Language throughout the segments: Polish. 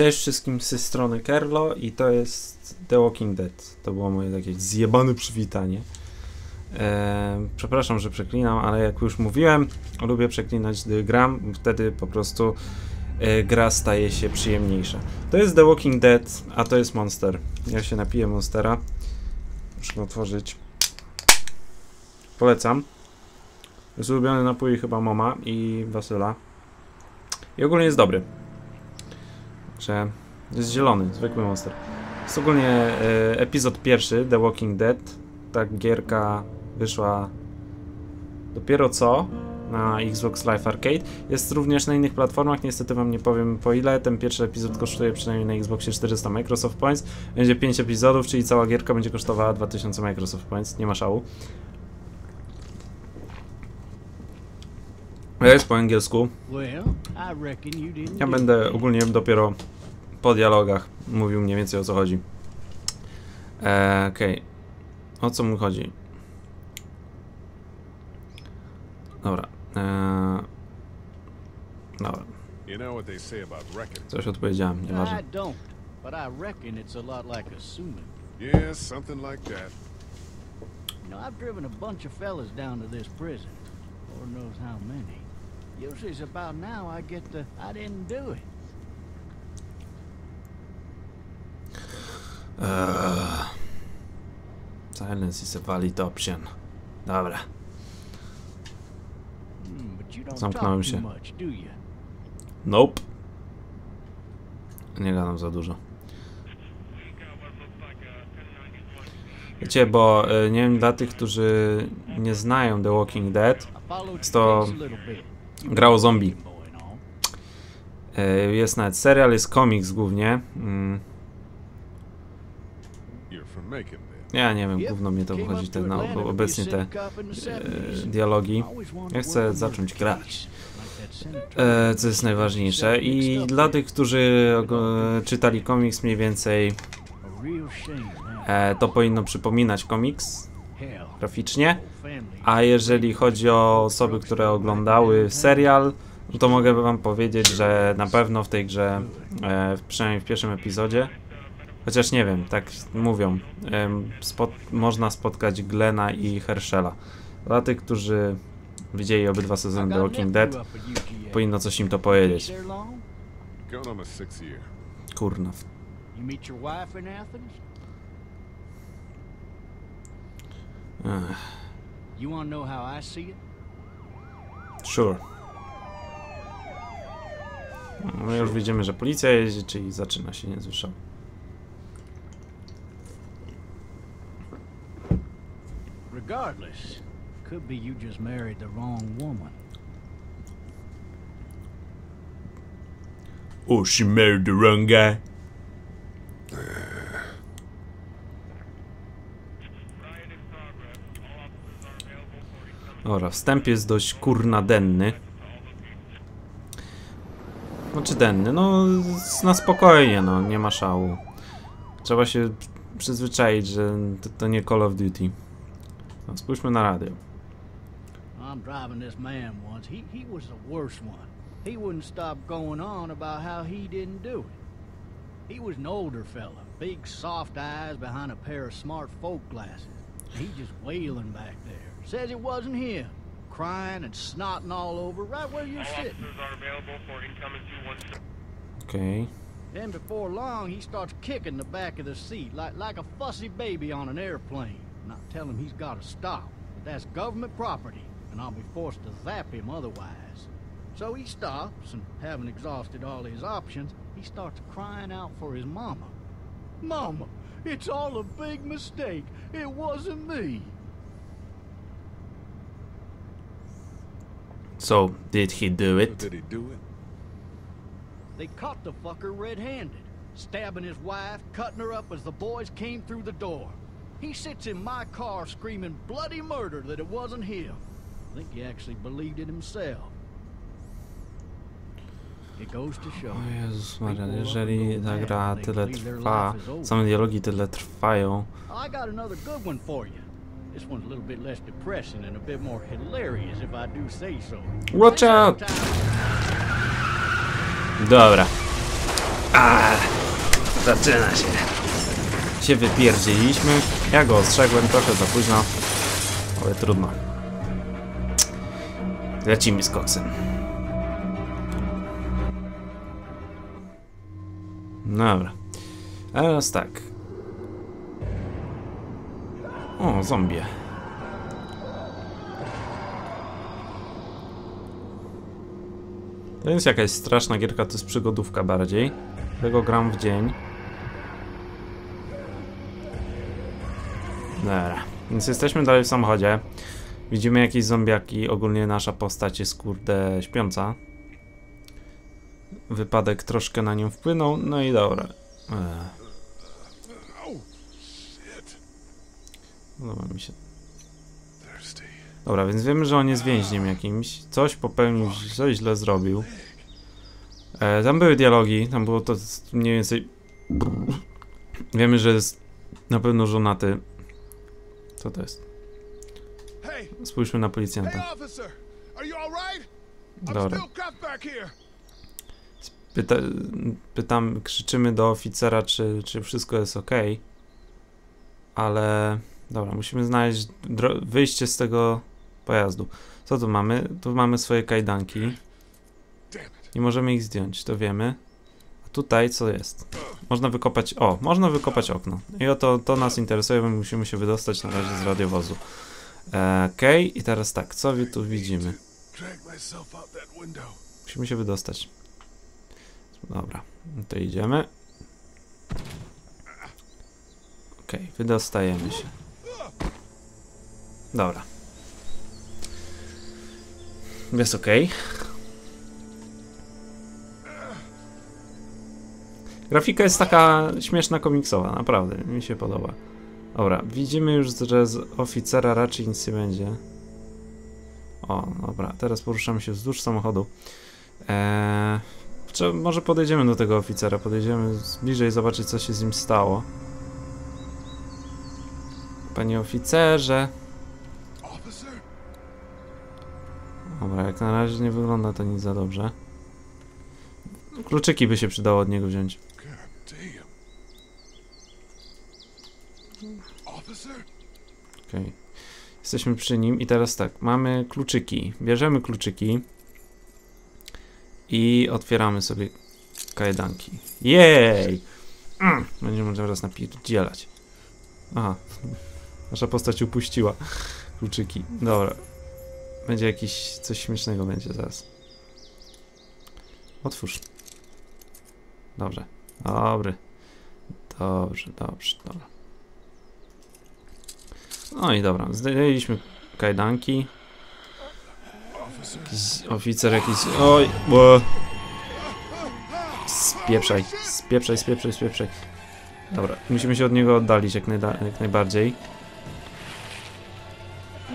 Cześć wszystkim z strony Kerlo i to jest The Walking Dead. To było moje takie zjebane przywitanie. E, przepraszam, że przeklinam, ale jak już mówiłem, lubię przeklinać, gdy gram, wtedy po prostu e, gra staje się przyjemniejsza. To jest The Walking Dead, a to jest Monster. Ja się napiję Monstera. Muszę go otworzyć. Polecam. Jest ulubiony napój chyba Moma i Wasyla. I ogólnie jest dobry. Że jest zielony, zwykły monster. Jest ogólnie e, epizod pierwszy, The Walking Dead. Ta gierka wyszła dopiero co na Xbox Live Arcade. Jest również na innych platformach, niestety wam nie powiem po ile. Ten pierwszy epizod kosztuje przynajmniej na Xboxie 400 Microsoft Points. Będzie 5 epizodów, czyli cała gierka będzie kosztowała 2000 Microsoft Points, nie ma szału. Jest po angielsku. Ja będę ogólnie dopiero po dialogach mówił mniej więcej o co chodzi. Eee, Okej. O co mu chodzi? Dobra. Eee, dobra. You know what they say about reckoning? Coś odpowiedziałem, nieważne. I don't, but I reckon it's a lot like assuming. Yeah, something like that. You know, I've driven a bunch of fellas down to this prison. Lord knows how many. Usually it's about now I get the, I didn't do it. Eee, silence is a valid option. Dobra. Hmm, Zamknąłem się. Nope. Nie gadam za dużo. Wiecie, bo e, nie wiem, dla tych, którzy nie znają The Walking Dead, to case a little bit. You gra o were zombie. E, Jest nawet serial, jest komiks głównie. Mm, You're from Macon, then. Ja nie wiem, gówno mnie to up te a obecnie te e, 70s. dialogi. Ja chcę zacząć grać. E, co jest najważniejsze. I dla tych, którzy e, czytali komiks mniej więcej, e, to powinno przypominać komiks graficznie. A jeżeli chodzi o osoby, które oglądały serial, no to mogę wam powiedzieć, że na pewno w tej grze, e, przynajmniej w pierwszym epizodzie, chociaż nie wiem, tak mówią, spot, można spotkać Glena i Herschela. Dla tych, którzy widzieli obydwa sezony The Walking Dead, powinno coś im to powiedzieć. Kurna. Sure. No już widzimy, że policja jeździ, czyli zaczyna się niezły szał. Regardless, could be you just married the wrong woman. Oh, she married the wrong guy. Dobra, wstęp jest dość kurna denny. Znaczy denny, no na spokojnie, no nie ma szału. Trzeba się przyzwyczaić, że to, to nie Call of Duty. No, spójrzmy na radio. I'm driving this man once. He he was the worst one. He wouldn't stop going on about how he didn't do it. He was an older fella, big soft eyes behind a pair of smart folk glasses. He just wailing back there. Says it wasn't him. Crying and snotting all over right where you're All sitting. officers are available for incoming 216. Then before long, he starts kicking the back of the seat like, like a fussy baby on an airplane. And I tell him he's got to stop. That that's government property, and I'll be forced to zap him otherwise. So he stops, and having exhausted all his options, he starts crying out for his mama. Mama, it's all a big mistake. It wasn't me. So, did he do So it? did he do it? They caught the fucker red-handed, stabbing his wife, cutting her up as the boys came through the door. He sits in my car screaming bloody murder that it wasn't him. I think he actually believed it himself. It goes to show. O Jezus Maria, jeżeli ta gra tyle trwa, same dialogi tyle trwają, I got another good one for you. This one's a little bit less depressing and a bit more hilarious if I do say so. Watch out! Dobra. A, zaczyna się. Się wypierdzieliśmy. Ja go ostrzegłem trochę za późno. Ale trudno. Lecimy z koksem. Dobra. Teraz tak. O, zombie. To jest jakaś straszna gierka, to jest przygodówka bardziej. Tego gram w dzień. Dobra. Więc jesteśmy dalej w samochodzie. Widzimy jakieś zombiaki. Ogólnie nasza postać jest kurde śpiąca. Wypadek troszkę na nią wpłynął. No i dobra. Shit. Podoba mi się. Dobra, więc wiemy, że on jest więźniem jakimś. Coś popełnił, coś źle zrobił. E, tam były dialogi, tam było to mniej więcej. Wiemy, że jest na pewno żonaty. Co to jest? Spójrzmy na policjanta. Dobra. Pyta, pytam, krzyczymy do oficera, czy, czy wszystko jest ok. Ale. Dobra, musimy znaleźć wyjście z tego pojazdu. Co tu mamy? Tu mamy swoje kajdanki. Nie możemy ich zdjąć, to wiemy. Tutaj co jest? Można wykopać. O, można wykopać okno. I oto to nas interesuje, bo musimy się wydostać na razie z radiowozu. E, Okej, i teraz tak, co tu widzimy? Musimy się wydostać. Dobra, no to idziemy. Okej, wydostajemy się. Dobra. Jest okej. Grafika jest taka śmieszna, komiksowa, naprawdę, mi się podoba. Dobra, widzimy już, że z oficera raczej nic nie będzie. O, dobra, teraz poruszamy się wzdłuż samochodu. Eee, czy może podejdziemy do tego oficera, podejdziemy bliżej zobaczyć co się z nim stało. Panie oficerze. Dobra, jak na razie nie wygląda to nic za dobrze. Kluczyki by się przydało od niego wziąć. Okej. Jesteśmy przy nim i teraz tak, mamy kluczyki. Bierzemy kluczyki i otwieramy sobie kajdanki. Jej! Mm, będziemy teraz napierdzielać. Aha, nasza postać upuściła kluczyki. Dobra. Będzie jakiś, coś śmiesznego będzie zaraz. Otwórz. Dobrze. Dobry. Dobrze, dobrze, dobra. No i dobra, zdjęliśmy kajdanki. Jakiś oficer jakiś... Oj, bo... Spieprzaj, spieprzaj, spieprzaj, spieprzaj. Dobra, musimy się od niego oddalić jak, najda- jak najbardziej.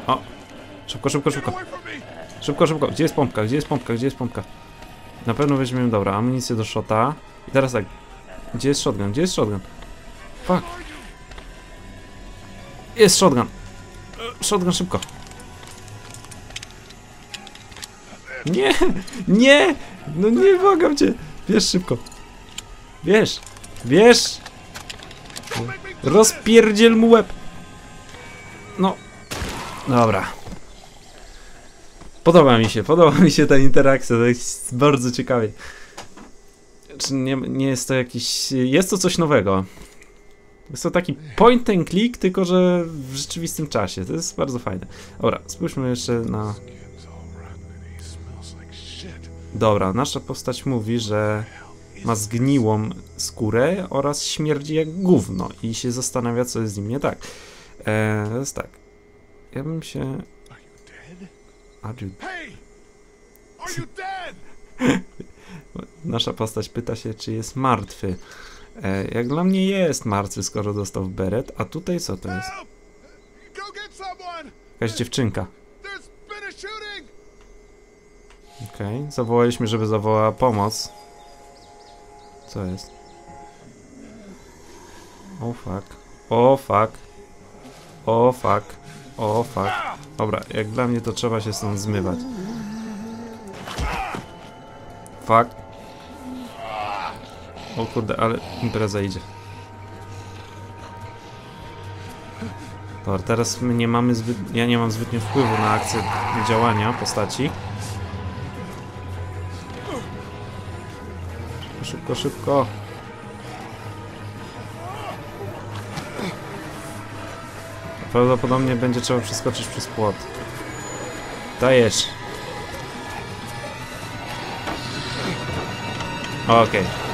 O! Szybko, szybko, szybko. Szybko, szybko. Gdzie jest pompka? Gdzie jest pompka? Gdzie jest pompka? Na pewno weźmiemy, dobra, amunicję do shota. I teraz tak. Gdzie jest shotgun? Gdzie jest shotgun? Fuck. Jest shotgun. Shotgun szybko. Nie! Nie! No nie błagam cię! Wiesz szybko. Wiesz! Wiesz! Rozpierdziel mu łeb! No. Dobra. Podoba mi się, podoba mi się ta interakcja, to jest bardzo ciekawie. Czy nie, nie jest to jakiś... Jest to coś nowego. Jest to taki point and click, tylko że w rzeczywistym czasie. To jest bardzo fajne. Dobra, spójrzmy jeszcze na... Dobra, nasza postać mówi, że ma zgniłą skórę oraz śmierdzi jak gówno i się zastanawia, co jest z nim nie tak. Eee, to jest tak. Ja bym się... Are you dead? Are you Hey! Are you dead? Nasza postać pyta się, czy jest martwy. E, jak dla mnie jest martwy, skoro dostał beret, a tutaj co to jest? Jakaś dziewczynka. Okej, zawołaliśmy, żeby zawołała pomoc. Co jest? O fuck. O fuck. O fuck. O fuck. Dobra, jak dla mnie to trzeba się stąd zmywać. Fuck. O kurde, ale impreza idzie. Dobra, teraz my nie mamy zbyt... Ja nie mam zbytnio wpływu na akcję działania postaci. Szybko, szybko. Prawdopodobnie będzie trzeba przeskoczyć przez płot. Dajesz. Okej.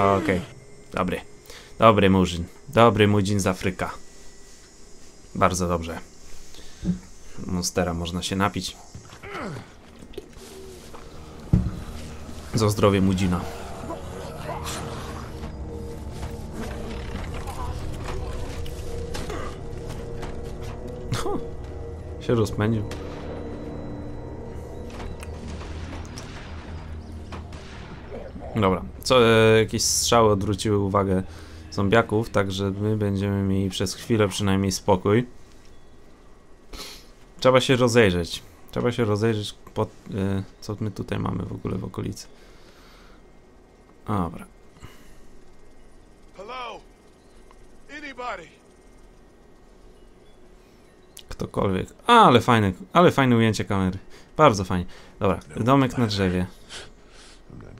Okej. Dobry. Dobry murzyn. Dobry mudzin z Afryka. Bardzo dobrze. Monstera można się napić. Za zdrowie mudzina. Się rozpędził. Dobra, co, e, jakieś strzały odwróciły uwagę zombiaków, także my będziemy mieli przez chwilę przynajmniej spokój. Trzeba się rozejrzeć. Trzeba się rozejrzeć, pod, e, co my tutaj mamy w ogóle w okolicy. Dobra. Ktokolwiek. A, ale fajne, ale fajne ujęcie kamery. Bardzo fajnie. Dobra, domek na drzewie. I'm not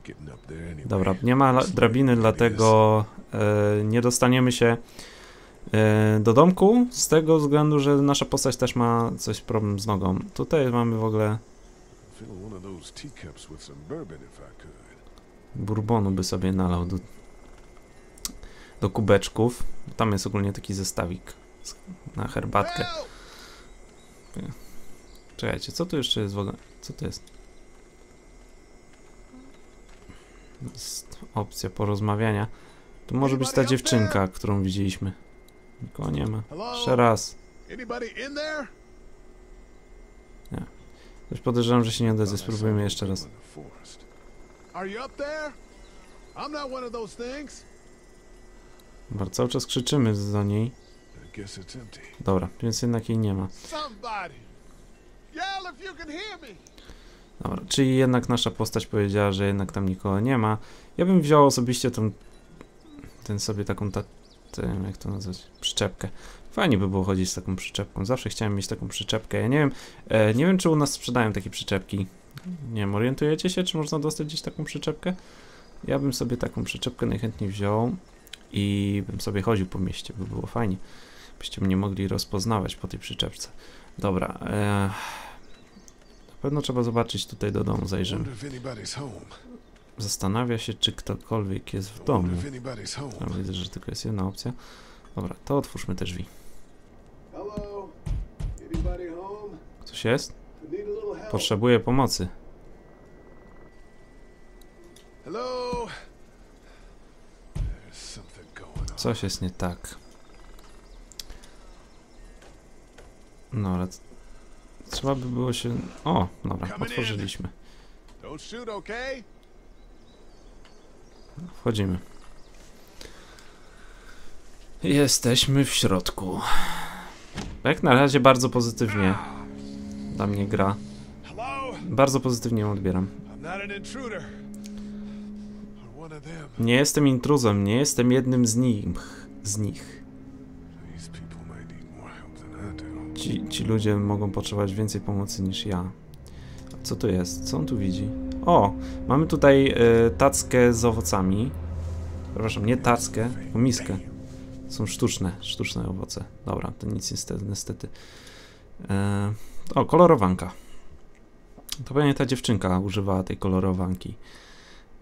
getting up there anyway. Dobra, nie ma drabiny, dlatego e, nie dostaniemy się e, do domku z tego względu, że nasza postać też ma coś problem z nogą. Tutaj mamy w ogóle bourbonu by sobie nalał do, do kubeczków. Tam jest ogólnie taki zestawik na herbatkę. Czekajcie, co tu jeszcze jest w ogóle? Co to jest? Jest opcja porozmawiania. To może być ta dziewczynka, którą widzieliśmy. Nikogo nie ma. Jeszcze raz. There? Coś podejrzewam, że się nie odezwie. Spróbujmy jeszcze raz. Dobra, cały czas krzyczymy do niej. Dobra, więc jednak jej nie ma. Dobra, czyli jednak nasza postać powiedziała, że jednak tam nikogo nie ma. Ja bym wziął osobiście tą, ten sobie taką, ta, ten, jak to nazwać, przyczepkę. Fajnie by było chodzić z taką przyczepką. Zawsze chciałem mieć taką przyczepkę. Ja nie wiem, e, nie wiem czy u nas sprzedają takie przyczepki. Nie wiem, orientujecie się, czy można dostać gdzieś taką przyczepkę? Ja bym sobie taką przyczepkę najchętniej wziął i bym sobie chodził po mieście, by było fajnie. Byście mnie mogli rozpoznawać po tej przyczepce. Dobra, e, pewno trzeba zobaczyć tutaj do domu, zajrzymy. Zastanawia się, czy ktokolwiek jest w domu. Ja widzę, że tylko jest jedna opcja. Dobra, to otwórzmy te drzwi. Ktoś jest? Potrzebuję pomocy. Coś jest nie tak. No ale... Trzeba by było się... O, dobra, otworzyliśmy. Wchodzimy. Jesteśmy w środku. Jak na razie bardzo pozytywnie dla mnie gra. Bardzo pozytywnie ją odbieram. Nie jestem intruzem, nie jestem jednym z nich. Z nich. These people might need more help than I do. Ci, ci ludzie mogą potrzebować więcej pomocy niż ja. Co to jest? Co on tu widzi? O! Mamy tutaj e, tackę z owocami. Przepraszam, nie tackę, tylko miskę. Są sztuczne, sztuczne owoce. Dobra, to nic niestety. niestety. E, o, kolorowanka. To pewnie ta dziewczynka używała tej kolorowanki.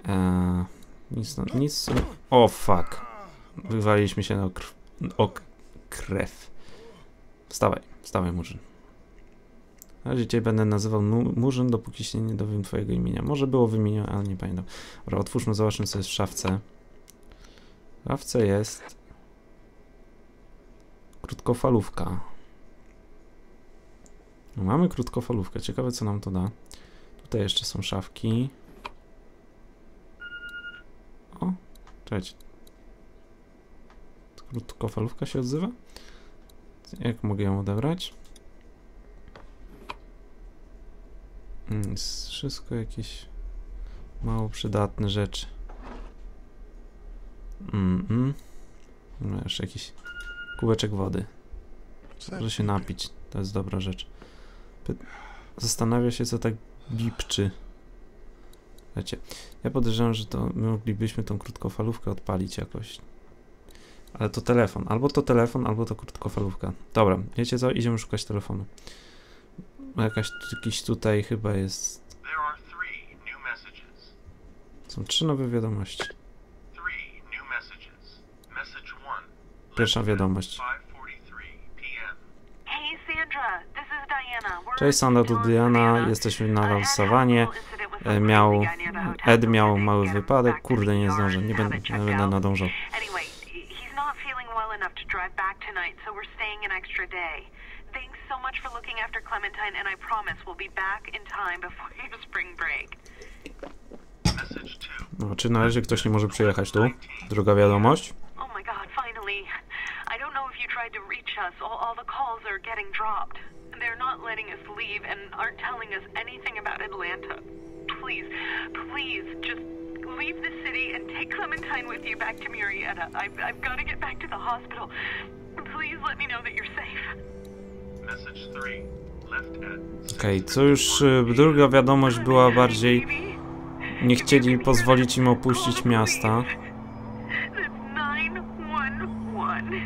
E, nic, no, nic. O, fuck. Wywaliliśmy się na krw, o k- krew. Wstawaj, wstawaj, Murzyn. Na razie cię będę nazywał Murzyn, dopóki się nie dowiem twojego imienia. Może było wymienione, ale nie pamiętam. Dobra, otwórzmy, zobaczmy, co jest w szafce. W szafce jest krótkofalówka. Mamy krótkofalówkę, ciekawe co nam to da. Tutaj jeszcze są szafki. O, czekajcie. Krótkofalówka się odzywa? Jak mogę ją odebrać? Mm, Jest wszystko jakieś mało przydatne rzeczy. Mm. No, jeszcze jakiś kubeczek wody. Może się napić. To jest dobra rzecz. Py- Zastanawia się, co tak bipczy. Wiecie, ja podejrzewam, że to my moglibyśmy tą krótkofalówkę odpalić jakoś. Ale to telefon. Albo to telefon, albo to krótkofalówka. Dobra, wiecie co? Idziemy szukać telefonu. Jakaś, jakiś tutaj chyba jest... Są trzy nowe wiadomości. Pierwsza wiadomość. 5:43 p.m. Hey Sandra, this is Diana. We're Cześć Sandra, tu Diana, jesteśmy na sawanie. E, Miał, Ed miał mały wypadek, kurde nie zdążę, nie będę, nie będę nadążał. Anyway, he's not feeling well enough to drive back tonight, so we're staying an extra day. Thanks so much for looking after Clementine, and I promise we'll be back in time before your spring break. Message two. No, czy na razie ktoś nie może przyjechać tu? Druga wiadomość. Oh my god, finally. I don't know if you tried to reach us. All, all the calls are getting dropped. They're not letting us leave and aren't telling us anything about Atlanta. Please, please, just leave the city and take Clementine with you back to Murrieta. I've, I've got to get back to the hospital. Please let me know that you're safe. Message three. Left at Okej, co już y, druga wiadomość była bardziej... Nie chcieli pozwolić im opuścić miasta. that's 911.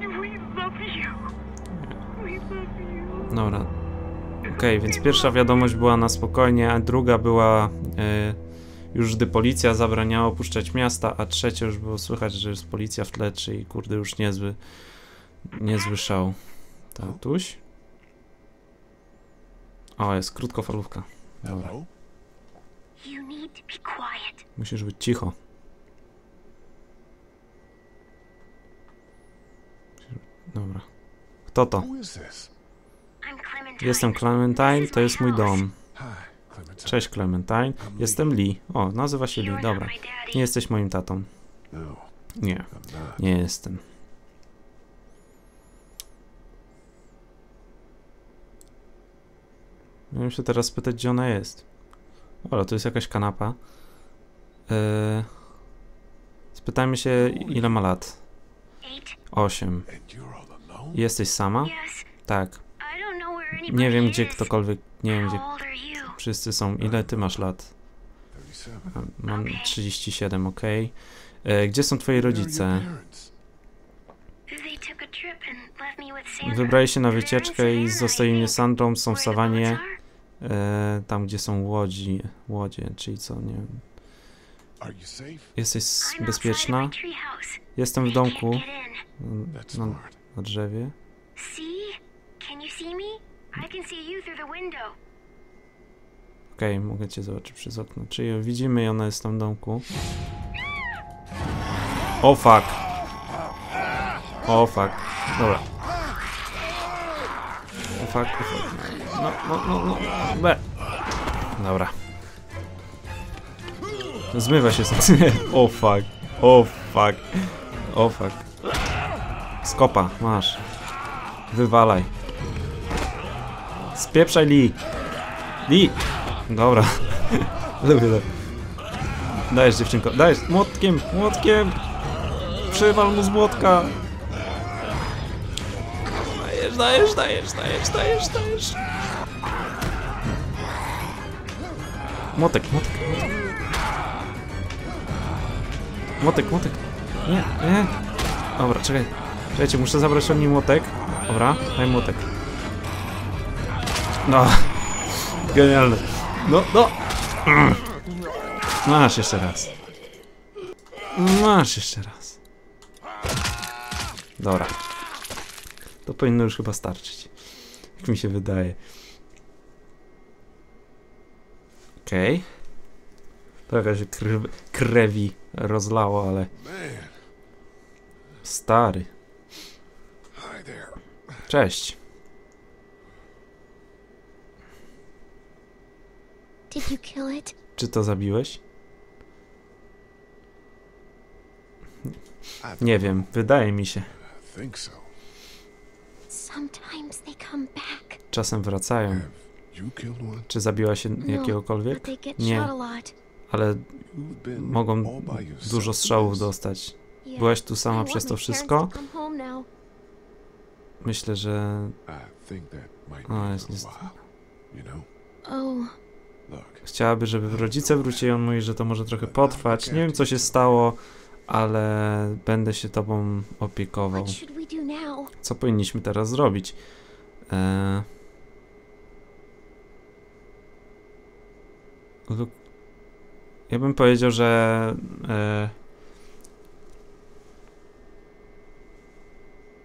We love you. We love you. Dobra. Okej, więc pierwsza wiadomość była na spokojnie, a druga była y, już gdy policja zabraniała opuszczać miasta, a trzecia już było słychać, że jest policja w tle, czyli kurde już niezły, niezły szał. Tatuś? O, jest krótkofalówka. Dobra. Musisz być cicho. Dobra. Kto to? Jestem Clementine, to jest mój dom. Cześć Clementine. Jestem Lee. O, nazywa się Lee, dobra. Nie jesteś moim tatą. No, Nie, nie jestem. Miałem się teraz spytać, gdzie ona jest. Dobra, to jest jakaś kanapa. Eee, spytajmy się, ile ma lat. Osiem. Jesteś sama? Tak. Nie wiem, gdzie ktokolwiek, nie wiem, gdzie Wszyscy są. Ile ty masz lat? 37. A, Mam 37, ok. E, gdzie są twoi rodzice? Wybrali się na wycieczkę i Savannah, zostali I mnie. Sandrą, są w sawanie, e, tam gdzie są łodzi, łodzie, czyli co, nie wiem. Jesteś bezpieczna? Jestem w domku, na, na drzewie. See? Can you see me? I can see you through the Okej, mogę cię zobaczyć przez okno. Czyli ją widzimy i ona jest tam w domku. O fuck. O fuck. Dobra. O fuck, o fuck. No, no, no, no. B. Dobra. Zmywa się stąd. O fuck. O fuck. O fuck. Skopa, masz. Wywalaj. Spieprzaj Lee. Lee. Dobra. Lubię to. Dajesz dziewczynko, dajesz młotkiem, młotkiem. Przywal mu z młotka. Dajesz, dajesz, dajesz, dajesz, dajesz, dajesz. Młotek, młotek, młotek. Młotek, młotek. Nie, nie. Dobra, czekaj. Czekajcie, muszę zabrać od niej młotek. Dobra, daj młotek. No. Genialne. No, no. Mm. Masz jeszcze raz. Masz jeszcze raz. Dobra. To powinno już chyba starczyć. Jak mi się wydaje. Okej. Okay. Trochę się krew, krewi rozlało, ale stary. Cześć. Did you kill it? Czy to zabiłeś? Nie wiem, wydaje mi się. think so. Sometimes they come back. Czasem wracają. Czy zabiła się No, jakiegokolwiek? Nie. ale mogą dużo strzałów dostać. Byłaś tu sama przez to wszystko? Myślę, że think that Look, chciałaby, żeby rodzice wrócili. On mówi, że to może trochę potrwać. Nie wiem, co się stało, ale będę się tobą opiekował. Co powinniśmy teraz zrobić? Eee... Luk- Ja bym powiedział, że. E...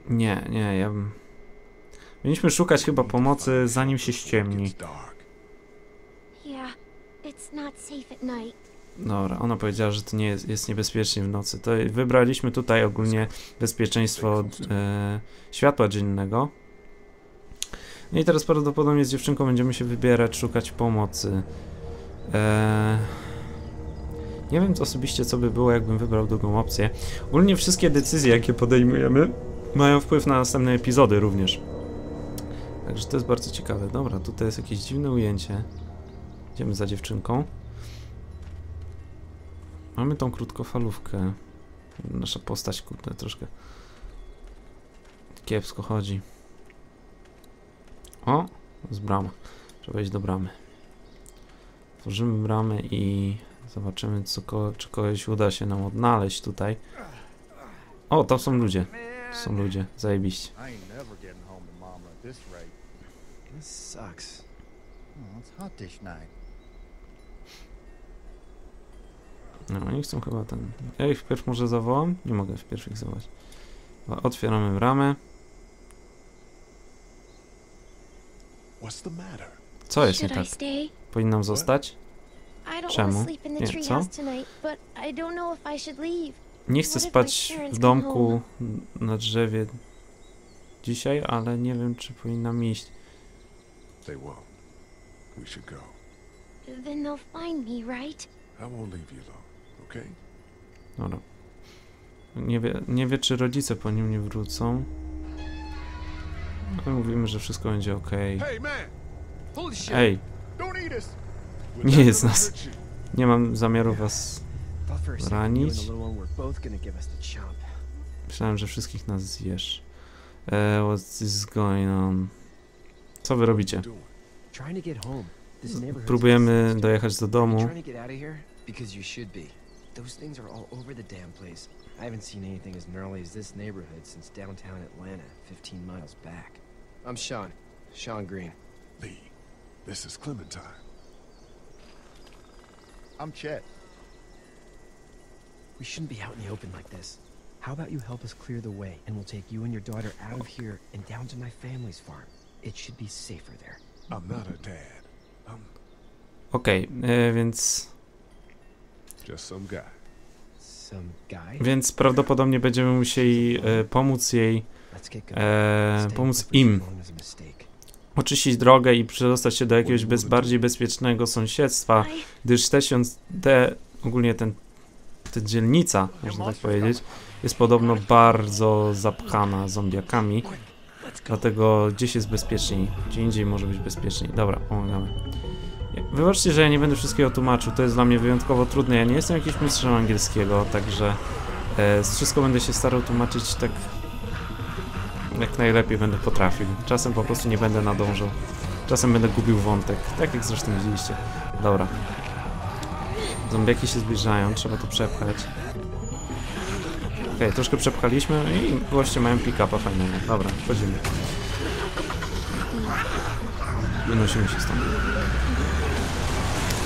Nie, nie, ja bym. Powinniśmy szukać chyba pomocy, zanim się ściemni. it's dark. Yeah, it's not safe at night. Dobra, ona powiedziała, że to nie jest, jest niebezpiecznie w nocy. To wybraliśmy tutaj ogólnie bezpieczeństwo e, światła dziennego. No i teraz prawdopodobnie z dziewczynką będziemy się wybierać, szukać pomocy. E, nie wiem osobiście, co by było, jakbym wybrał drugą opcję. Ogólnie wszystkie decyzje, jakie podejmujemy, mają wpływ na następne epizody również. Także to jest bardzo ciekawe. Dobra, tutaj jest jakieś dziwne ujęcie. Idziemy za dziewczynką. Mamy tą krótkofalówkę. Nasza postać, kurde, troszkę kiepsko chodzi. O, z brama. Trzeba iść do bramy. Tworzymy bramę i zobaczymy, co ko czy kogoś uda się nam odnaleźć tutaj. O, tam są ludzie. Są ludzie, zajebiście. To this sucks. Oh, it's hot this night. No, oni chcą chyba ten... Ja ich wpierw może zawołam? Nie mogę wpierw ich zawołać. Otwieramy bramę. Co jest nie tak? Powinnam zostać? Czemu? Nie, co? Nie chcę spać w domku na drzewie dzisiaj, ale nie wiem, czy powinnam iść. Then they'll find me, right? I won't leave you alone, okay? Dobra. Nie wie, nie wie, czy rodzice po nim nie wrócą. Ale mówimy, że wszystko będzie ok. Hey, man! Holy shit! Ej, Don't eat us! We're Nie jest nas. nie mam zamiaru was... Ranić? Myślałem, że wszystkich nas zjesz. E, what is going on? Co wy robicie? This Próbujemy dojechać do domu. Trying to get out of here? Because you should be. Those things are all over the damn place. I haven't seen anything as gnarly as this neighborhood since downtown Atlanta, 15 miles back. I'm Sean. Sean Green. Lee, this is Clementine. I'm Chet. We shouldn't be out in the open like this. How about you help us clear the way, and we'll take you and your daughter out of here and down to my family's farm. It should be safer there. I'm not a dad. I'm Okej, e, więc... just some guy. Some guy? Więc prawdopodobnie będziemy musieli e, pomóc jej, e, pomóc im oczyścić drogę i przedostać się do jakiegoś bez, bardziej bezpiecznego sąsiedztwa, gdyż te, siąc- te ogólnie ten, ta dzielnica, można tak powiedzieć, jest podobno bardzo zapchana zombiakami, dlatego gdzieś jest bezpieczniej, gdzie indziej może być bezpieczniej. Dobra, pomagamy. Wybaczcie, że ja nie będę wszystkiego tłumaczył, to jest dla mnie wyjątkowo trudne, ja nie jestem jakimś mistrzem angielskiego, także e, wszystko będę się starał tłumaczyć tak jak najlepiej będę potrafił. Czasem po prostu nie będę nadążał. Czasem będę gubił wątek, tak jak zresztą widzieliście. Dobra. Zombiaki się zbliżają, trzeba to przepchać. Okej, troszkę przepchaliśmy i goście mają pick-upa fajnego. Dobra, wchodzimy. Wynosimy się stąd.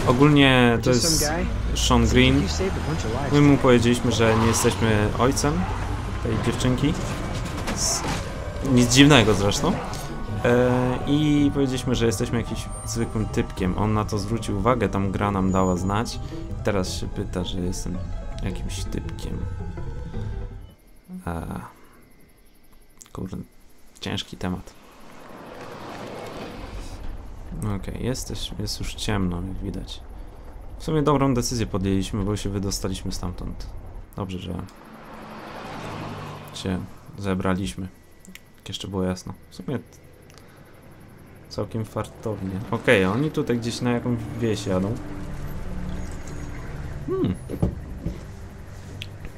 Ogólnie to jest? Sean Green. My mu powiedzieliśmy, że nie jesteśmy ojcem tej dziewczynki. Nic dziwnego zresztą. E, I powiedzieliśmy, że jesteśmy jakimś zwykłym typkiem. On na to zwrócił uwagę, tam gra nam dała znać. Teraz się pyta, że jestem jakimś typkiem. E, kurde, ciężki temat. Okej, jesteś, jest już ciemno, jak widać. W sumie dobrą decyzję podjęliśmy, bo się wydostaliśmy stamtąd. Dobrze, że się zebraliśmy. Jak jeszcze było jasno. W sumie całkiem fartownie. Okej, oni tutaj gdzieś na jakąś wieś jadą. Hmm.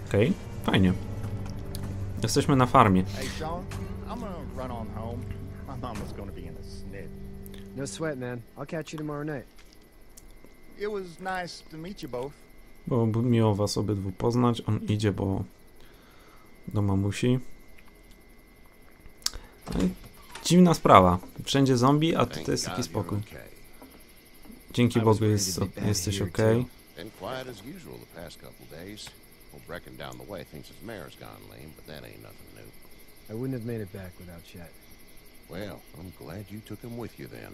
Okej, fajnie. Jesteśmy na farmie. No sweat, man. I'll catch you tomorrow night. It was nice to meet you both. Było miło was obydwu poznać. On idzie, bo do mamusi. No i dziwna sprawa. Wszędzie zombie, a tutaj jest taki spokój. Dzięki Bogu jest, jesteś ok. Been quiet as usual the past couple days. Old Brecken down the way thinks his mare's gone lame, but that ain't nothing new. I wouldn't have made it back without Chet. Well, I'm glad you took him with you then.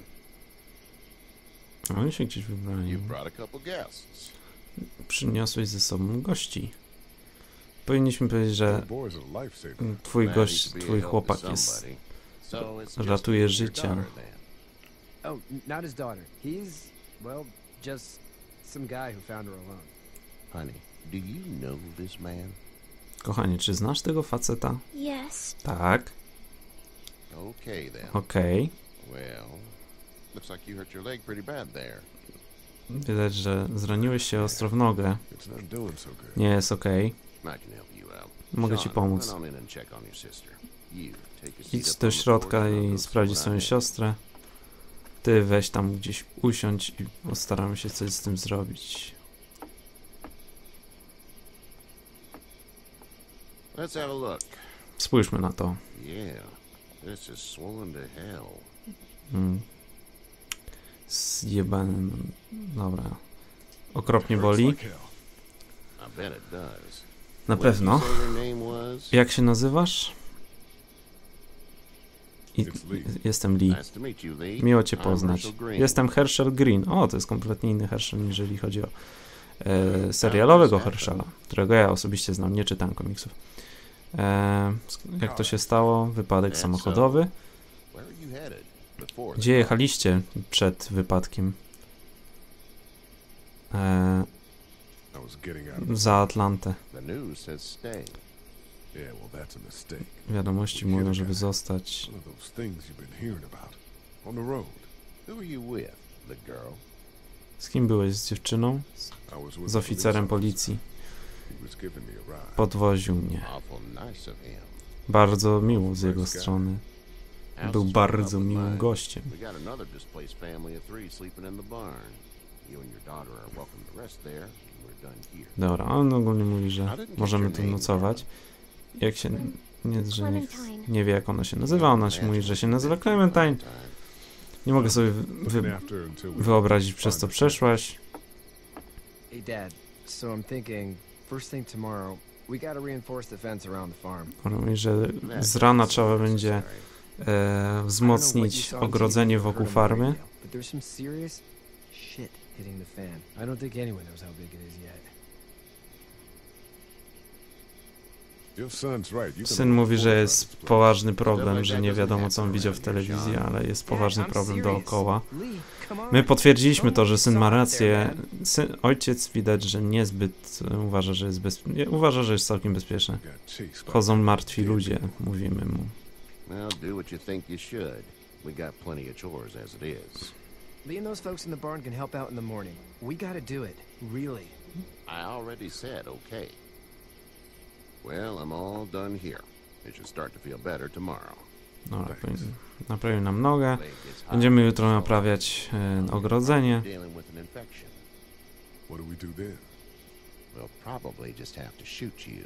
Oni się gdzieś wybrali. You brought a couple guests. Przyniosłeś ze sobą gości. Powinniśmy powiedzieć, że twój gość, twój chłopak jest ratuje życia. daughter then. Oh, n- not his daughter. He's, well, just some guy who found her alone. Honey, do you know this man? Kochanie, czy znasz tego faceta? Yes. Tak, Okay then. okej. Well, looks like you hurt your leg pretty bad there. Widać, że zraniłeś się ostro w nogę. It's not doing so good. Nie jest okej. I can help you out. Mogę ci Sean, pomóc. run on in and check on your sister. You take a seat Idź up do the środka porch and I'll i see sprawdź what I swoją siostrę. Ty weź tam gdzieś usiądź i postaramy się coś z tym zrobić. Let's have a look. Spójrzmy na to. Yeah, this is swollen to hell. Mm. Zjebany. Dobra. Okropnie boli. like hell. I bet it does. Na pewno. Jak się nazywasz? I, jestem Lee. Miło cię poznać. Jestem Herschel Green. O, to jest kompletnie inny Herschel, jeżeli chodzi o e, serialowego Herschela, którego ja osobiście znam, nie czytam komiksów. E, jak to się stało? Wypadek samochodowy. Gdzie jechaliście przed wypadkiem? E, za Atlantę. Wiadomości mówią, żeby zostać. Z kim byłeś? Z dziewczyną? Z oficerem policji. Podwoził mnie. Bardzo miło z jego strony. Był bardzo miłym gościem. Dobra, on ogólnie mówi, że możemy tu nocować. Jak się... Nie, że nie, nie wie jak ona się nazywa, ona się mówi, że się nazywa Clementine. Nie mogę sobie wy, wyobrazić przez co przeszłaś. Hey, first thing tomorrow, we gotta reinforce the fence around the farm. Mówi, że z rana trzeba będzie e, wzmocnić ogrodzenie wokół farmy. But there's some serious shit hitting the fan. I don't think anyone knows how big it is yet. Your son's right. You can Syn mówi, że jest poważny problem, że nie wiadomo co on widział w telewizji, ale jest poważny problem dookoła. My potwierdziliśmy to, że syn ma rację. Syn, ojciec widać, że niezbyt e, uważa, że jest bez, nie, uważa, że jest całkiem bezpieczny. Chodzą martwi ludzie, mówimy mu. And those folks in the barn can help out in the morning. We gotta do it. Really. I already said okay. Well, I'm all done here. It should start to feel better tomorrow. Dobra, powinien- naprawił nam nogę. Leg gets hot, Będziemy jutro so naprawiać e, ogrodzenie. Dealing with an infection. What do we do then? We'll probably just have to shoot you.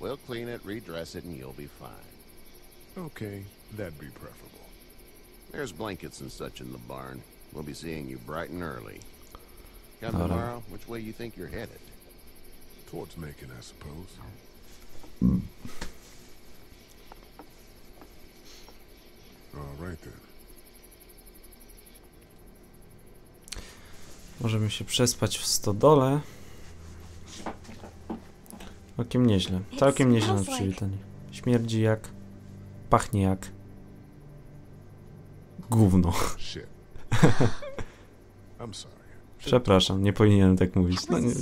We'll clean it, redress it, and you'll be fine. Okay, that'd be preferable. There's blankets and such in the barn. We'll be seeing you bright and early. Come tomorrow, which way you think you're headed? Towards Macon, I suppose. All right then. Możemy się przespać w stodole. Całkiem nieźle. Całkiem nieźle na przywitanie. Śmierdzi jak... Pachnie jak... Gówno. Przepraszam, nie powinienem tak mówić. No, nie.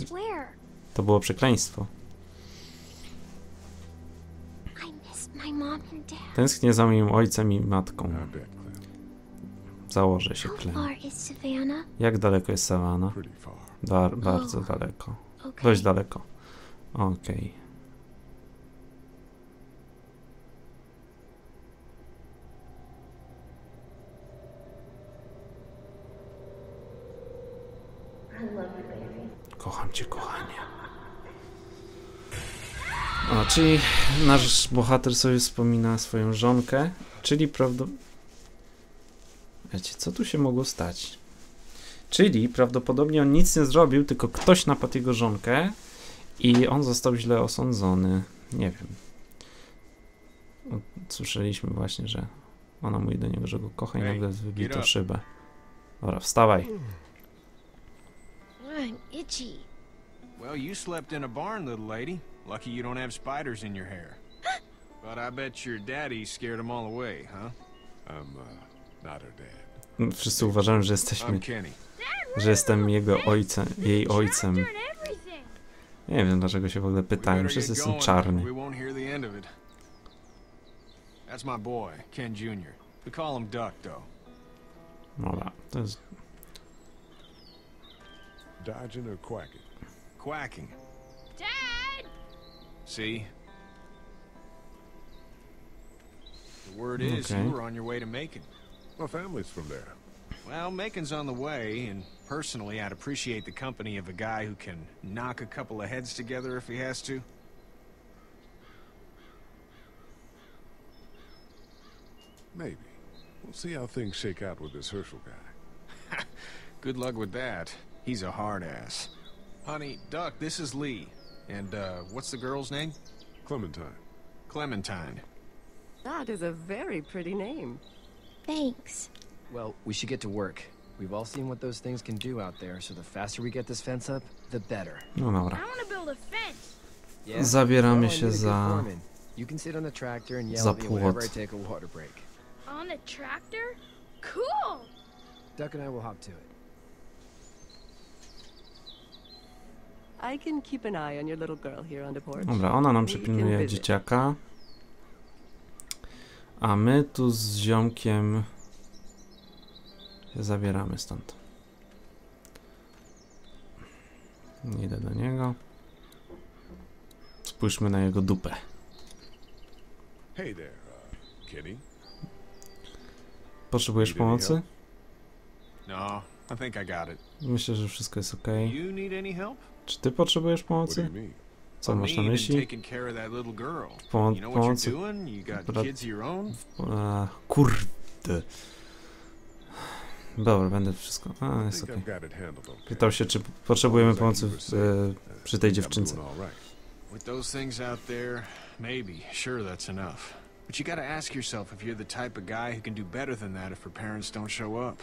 To było przekleństwo. Tęsknię za moim ojcem i matką. Clem. Założę się Savannah? Jak daleko jest far. Bar bardzo daleko. Okay. Dość daleko. Okej. Kocham cię, kochanie. O, czyli nasz bohater sobie wspomina swoją żonkę, czyli prawdopodobnie... Wiecie, co tu się mogło stać? Czyli prawdopodobnie on nic nie zrobił, tylko ktoś napadł jego żonkę i on został źle osądzony. Nie wiem. O, Słyszeliśmy właśnie, że ona mówi do niego, że go kocha i Hey, nagle wybito szybę. Dobra, wstawaj. I'm itchy. Well, you slept in a barn, little lady. Lucky you don't have spiders in your hair. but I bet your daddy scared them all away, huh? I'm uh, not her dad. Wszyscy uważają, że jesteśmy, że jestem jego ojcem, jej ojcem. Nie wiem, dlaczego się w ogóle better Wszyscy są czarni. That's my boy, Ken Jr. We call him Duck, though. Dobra, to jest... Dodging or quacking? Quacking. Dad! See? The word is Okay. you were on your way to Macon. My family's from there. Well, Macon's on the way, and personally, I'd appreciate the company of a guy who can knock a couple of heads together if he has to. Maybe. We'll see how things shake out with this Herschel guy. Good luck with that. He's a hard ass. Honey, Duck, this is Lee. And, uh, what's the girl's name? Clementine. Clementine. That is a very pretty name. Thanks. Well, we should get to work. We've all seen what those things can do out there, so the faster we get this fence up, the better. No dobra. I want to build a fence. Yeah? Zabieramy Well, się a good za... You can sit on the tractor and yell at me whenever I take a water break. On the tractor? Cool. Duck and I will hop to it. Dobra, ona nam przypilnuje dzieciaka. A my tu z ziomkiem się zabieramy stąd. Idę do niego. Spójrzmy na jego dupę. Hey there, uh, Kenny. Potrzebujesz pomocy? No, I think I got it. Myślę, że wszystko jest ok. You need any help? Czy ty potrzebujesz pomocy? Co masz na myśli? what pomocy. Brat-? A, kurde. Dobra, będę wszystko. A, jest think ok. I've got it handled okay. Pytał się, czy potrzebujemy pomocy w, e, przy tej dziewczynce. doing all right. With those things out there, maybe. Sure, that's enough. But you gotta ask yourself if you're the type of guy who can do better than that if her parents don't show up.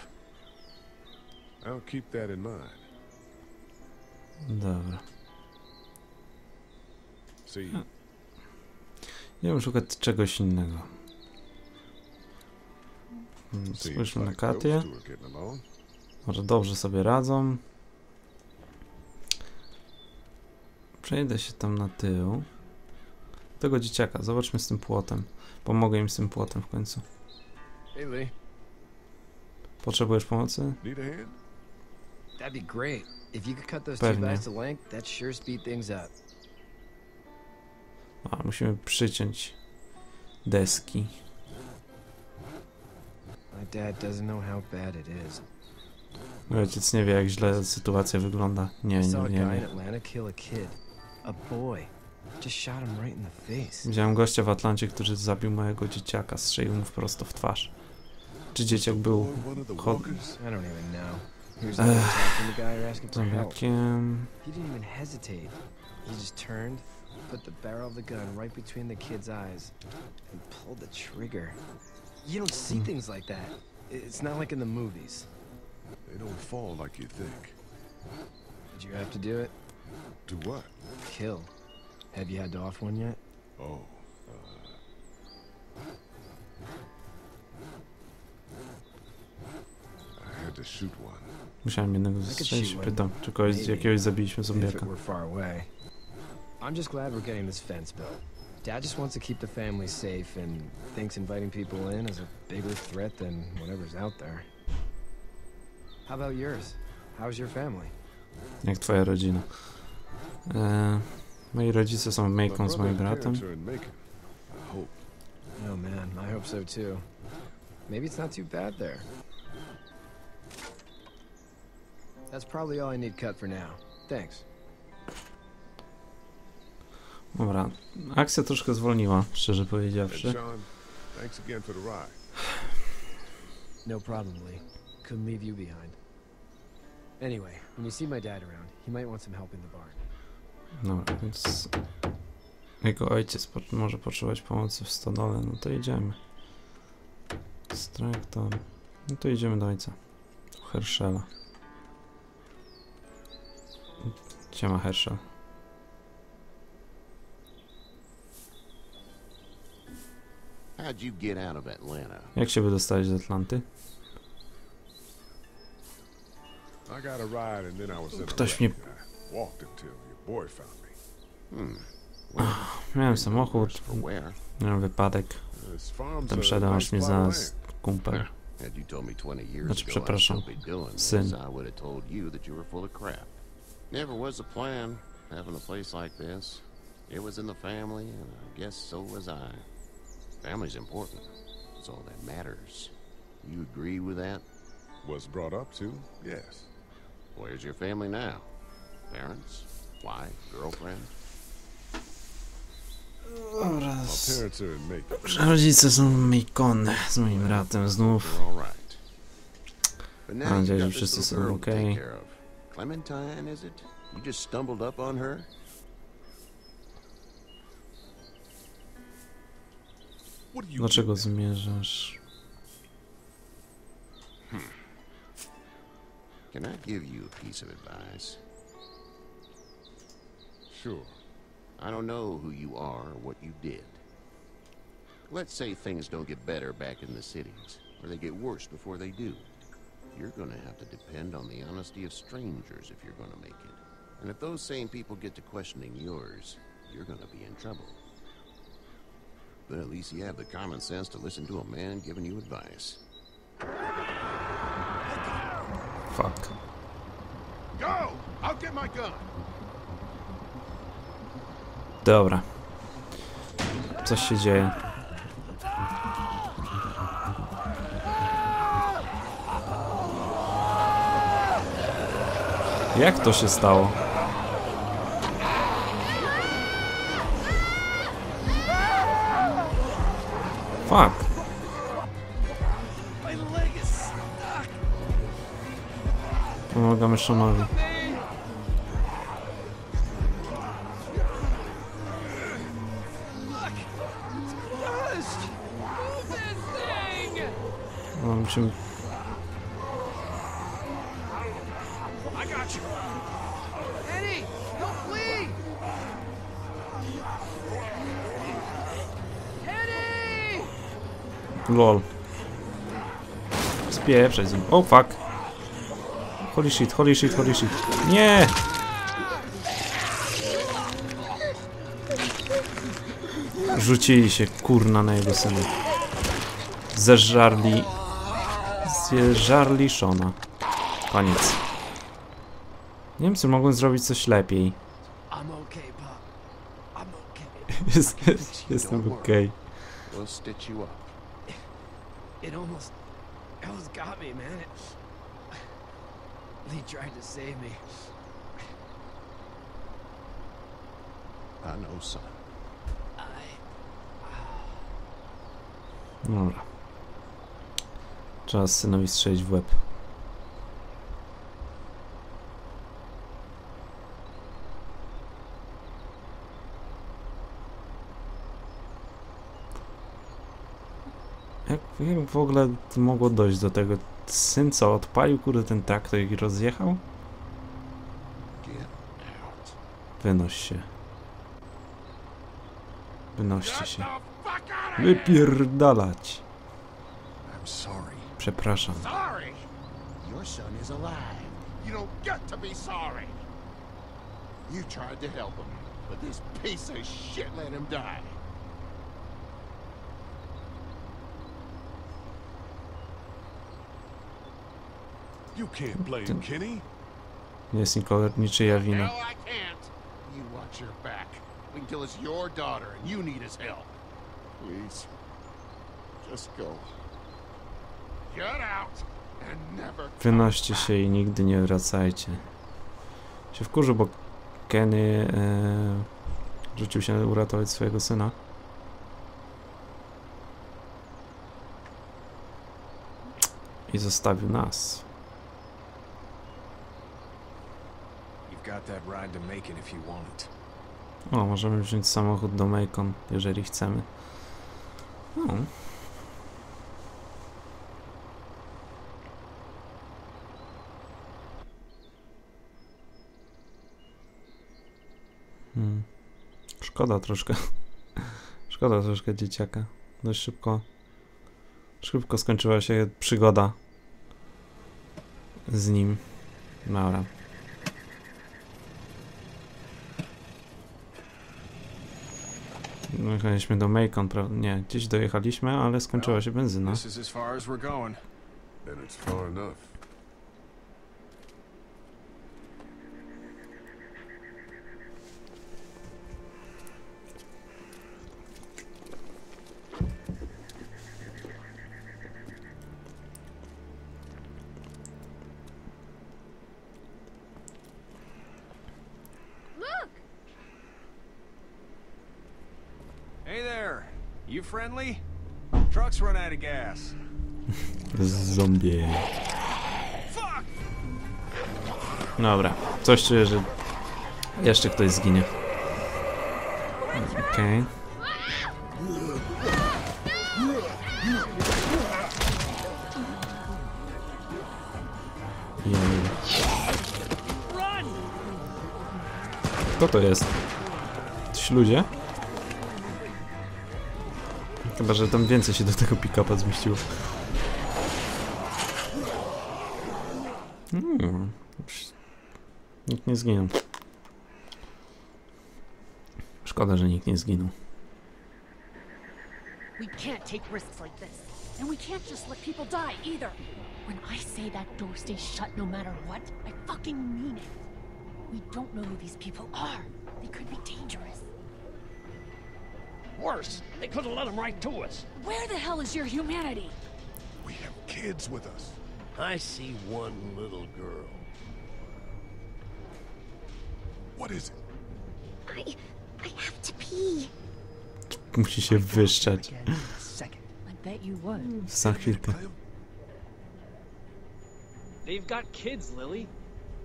I'll keep that in mind. Dobra. See, Idziemy szukać czegoś innego. Spójrzmy na Katię. Może dobrze sobie radzą. Przejdę się tam na tył. Tego dzieciaka. Zobaczmy z tym płotem. Pomogę im z tym płotem w końcu. Hey, Lee. Potrzebujesz pomocy? That'd be great. If you could cut those two Pewnie. guys to length, that'd sure speed things up. A, musimy przyciąć deski. My dad doesn't know how bad it is. Mój ojciec nie wie, jak źle sytuacja wygląda. Nie, nie, nie face. Widziałem gościa w Atlancie, który zabił mojego dzieciaka, strzelił mu prosto w twarz. Czy dzieciak był Boy, one of the Chod- walkers? I don't even know. He attacking the guy or asking for help. zombiakiem? He didn't even hesitate. He just turned, put the barrel of the gun right between the kid's eyes, and pulled the trigger. You don't see things like that. It's not like in the movies. They don't fall like you think. Did you have to do it? Do what? Kill. Have you had to off one yet? Oh, uh... I had to shoot one. Musiałem jednego shoot Pytam, czy kogoś, jakiegoś zabiliśmy zombiaka. I'm just glad we're getting this fence built. Dad just wants to keep the family safe and thinks inviting people in is a bigger threat than whatever's out there. How about yours? How's your family? Jak twoja rodzina? E, moi rodzice są w Macon z moim bratem. Oh man, I hope so too. Maybe it's not too bad there. That's probably all I need cut for now. Thanks. Dobra, akcja troszkę zwolniła, szczerze powiedziawszy. Thanks again for the ride. No problem, Lee. Couldn't leave you behind. Anyway, when you see my dad around, he might want some help in the barn. Dobra, więc jego ojciec po, może potrzebować pomocy w stodole, no to idziemy. Straktor. No to idziemy do ojca. Do Herschela. Gdzie ma Herschel? Jak się wydostałeś z Atlanty? Ktoś mnie... Hmm. Miałem samochód, miałem wypadek. Potem a szedłem, aż mnie znalazł kumpel. Had you told me 20 years Znaczy, przepraszam, syn. Never was a plan, having a place like this. It was in the family, and I guess so was I. Family's important. It's all that matters. You agree with that? Was brought up to, yes. Where's your family now? Parents? Wife? Girlfriend? Dobra, My parents are in Macon. rodzice są w Macon z moim bratem znów. They're all right. But now Mam you nadzieję, że got this wszyscy little są girl to take okej. care of. Clementine, is it? You just stumbled up on her? What do you Dlaczego get? zmierzasz? Hmm. Can I give you a piece of advice? Sure. I don't know who you are or what you did. Let's say things don't get better back in the cities, or they get worse before they do. You're gonna have to depend on the honesty of strangers if you're gonna make it. And if those same people get to questioning yours, you're gonna be in trouble. But at least you have the common sense to listen to a man giving you advice. Fuck. Go! I'll get my gun. Dobra. Coś się dzieje. Jak to się stało? Fuck. Pomagamy Seanowi. No, musimy... LOL. Spieprzaj z nim. Oh fuck. Holy shit, holy shit, holy shit. Nie! Rzucili się kurna na jego syna. Zeżarli... Zeżarli Shona. Koniec. Niemcy mogą zrobić coś lepiej. Okay, okay. Jestem okej. Up. It almost... It almost got me, man. It... Lee tried to save me. I know, son. Dobra. Trzeba synowi strzelić w łeb. Jak, jak w ogóle mogło dojść do tego? Syn co, odpalił kurde ten traktor i rozjechał? Wynoś się. Wynoście się. Wypierdalać. Przepraszam. Your son is alive. You don't get to sorry. You tried to help him, but this piece of shit let him die. You can't blame Kenny. Nie jest nikogo, niczyja wina. Hell, I can't. You watch your back. We can tell it's your daughter, and you need his help. Please, just go. Get out and never. come Wynoście się i nigdy nie wracajcie. Się wkurzył, bo Kenny e, rzucił się uratować swojego syna. I zostawił nas. You've got that ride to Macon if you want it. O, możemy wziąć samochód do Macon, jeżeli chcemy. O. Hmm. Szkoda troszkę. Szkoda troszkę dzieciaka. Dość szybko. Szybko skończyła się przygoda z nim. Dobra. Jechaliśmy do Macon, prawda? Nie, gdzieś dojechaliśmy, ale skończyła się benzyna. This is as far as we're going. Then it's far enough. Look! Hey there. You friendly? Truck's run out of gas. Zombie. Dobra, coś czuję, że jeszcze ktoś zginie. Okej. Jej. Kto to jest? Ci ludzie? Chyba, że tam więcej się do tego pick-upa zmieściło. Hmm. Nikt nie zginął. Szkoda, że nikt nie zginął. We can't take risks like this. And we can't just let people die either. When I say that door stays shut no matter what, I fucking mean it. We don't know who these people are. Worse, they could have let him right to us. Where the hell is your humanity? We have kids with us. I see one little girl. What is it? I. I have to pee. Musi się wyszczać. I bet you would. Za chwilkę. They've got kids, Lily.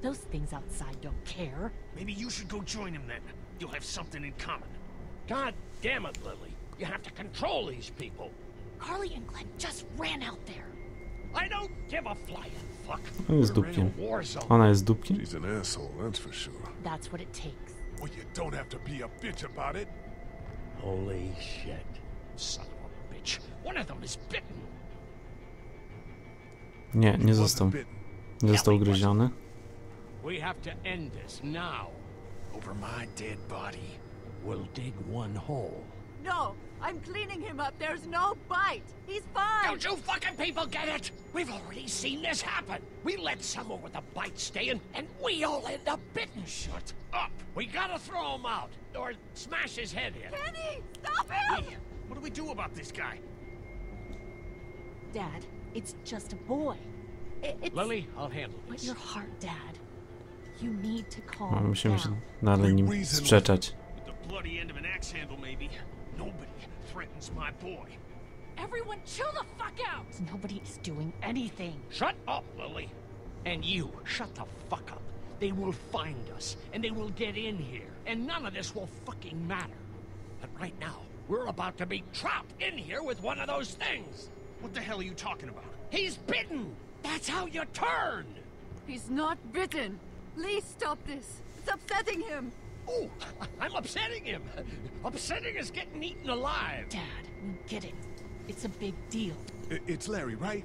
Those things outside don't care. Maybe you should go join them then. You'll have something in common. God damn it, Lily. You have to control these people. Carly and Glenn just ran out there. I don't give a flying fuck. On jest We're in a dupkiem. war. Ona jest dupkiem? She's an asshole, that's for sure. That's what it takes. Well, you don't have to be a bitch about it. Holy shit. Son of a bitch. One of them is bitten. Nie, nie został. Nie został ugryziony. We have to end this now. Over my dead body, we'll dig one hole. No, I'm cleaning him up. There's no bite. He's fine. Don't you fucking people get it? We've already seen this happen. We let someone with a bite stay in, and we all end up bitten. Shut up. We gotta throw him out, or smash his head in. Kenny, stop him! What do we do about this guy? Dad, it's just a boy. I- it's... Lily, I'll handle But this. your heart, Dad. You need to No, calm musimy się down. dalej nim sprzeczać. With the bloody end of an axe handle, maybe. Nobody threatens my boy. Everyone chill the fuck out! Nobody is doing anything. Shut up, Lily. And you, shut the fuck up. They will find us, and they will get in here, and none of this will fucking matter. But right now, we're about to be trapped in here with one of those things. What the hell are you talking about? He's bitten. That's how you turn. He's not bitten. Please stop this. It's upsetting him. Oh, I'm upsetting him. Upsetting is getting eaten alive. Dad, we get it. It's a big deal. I- It's Larry, right?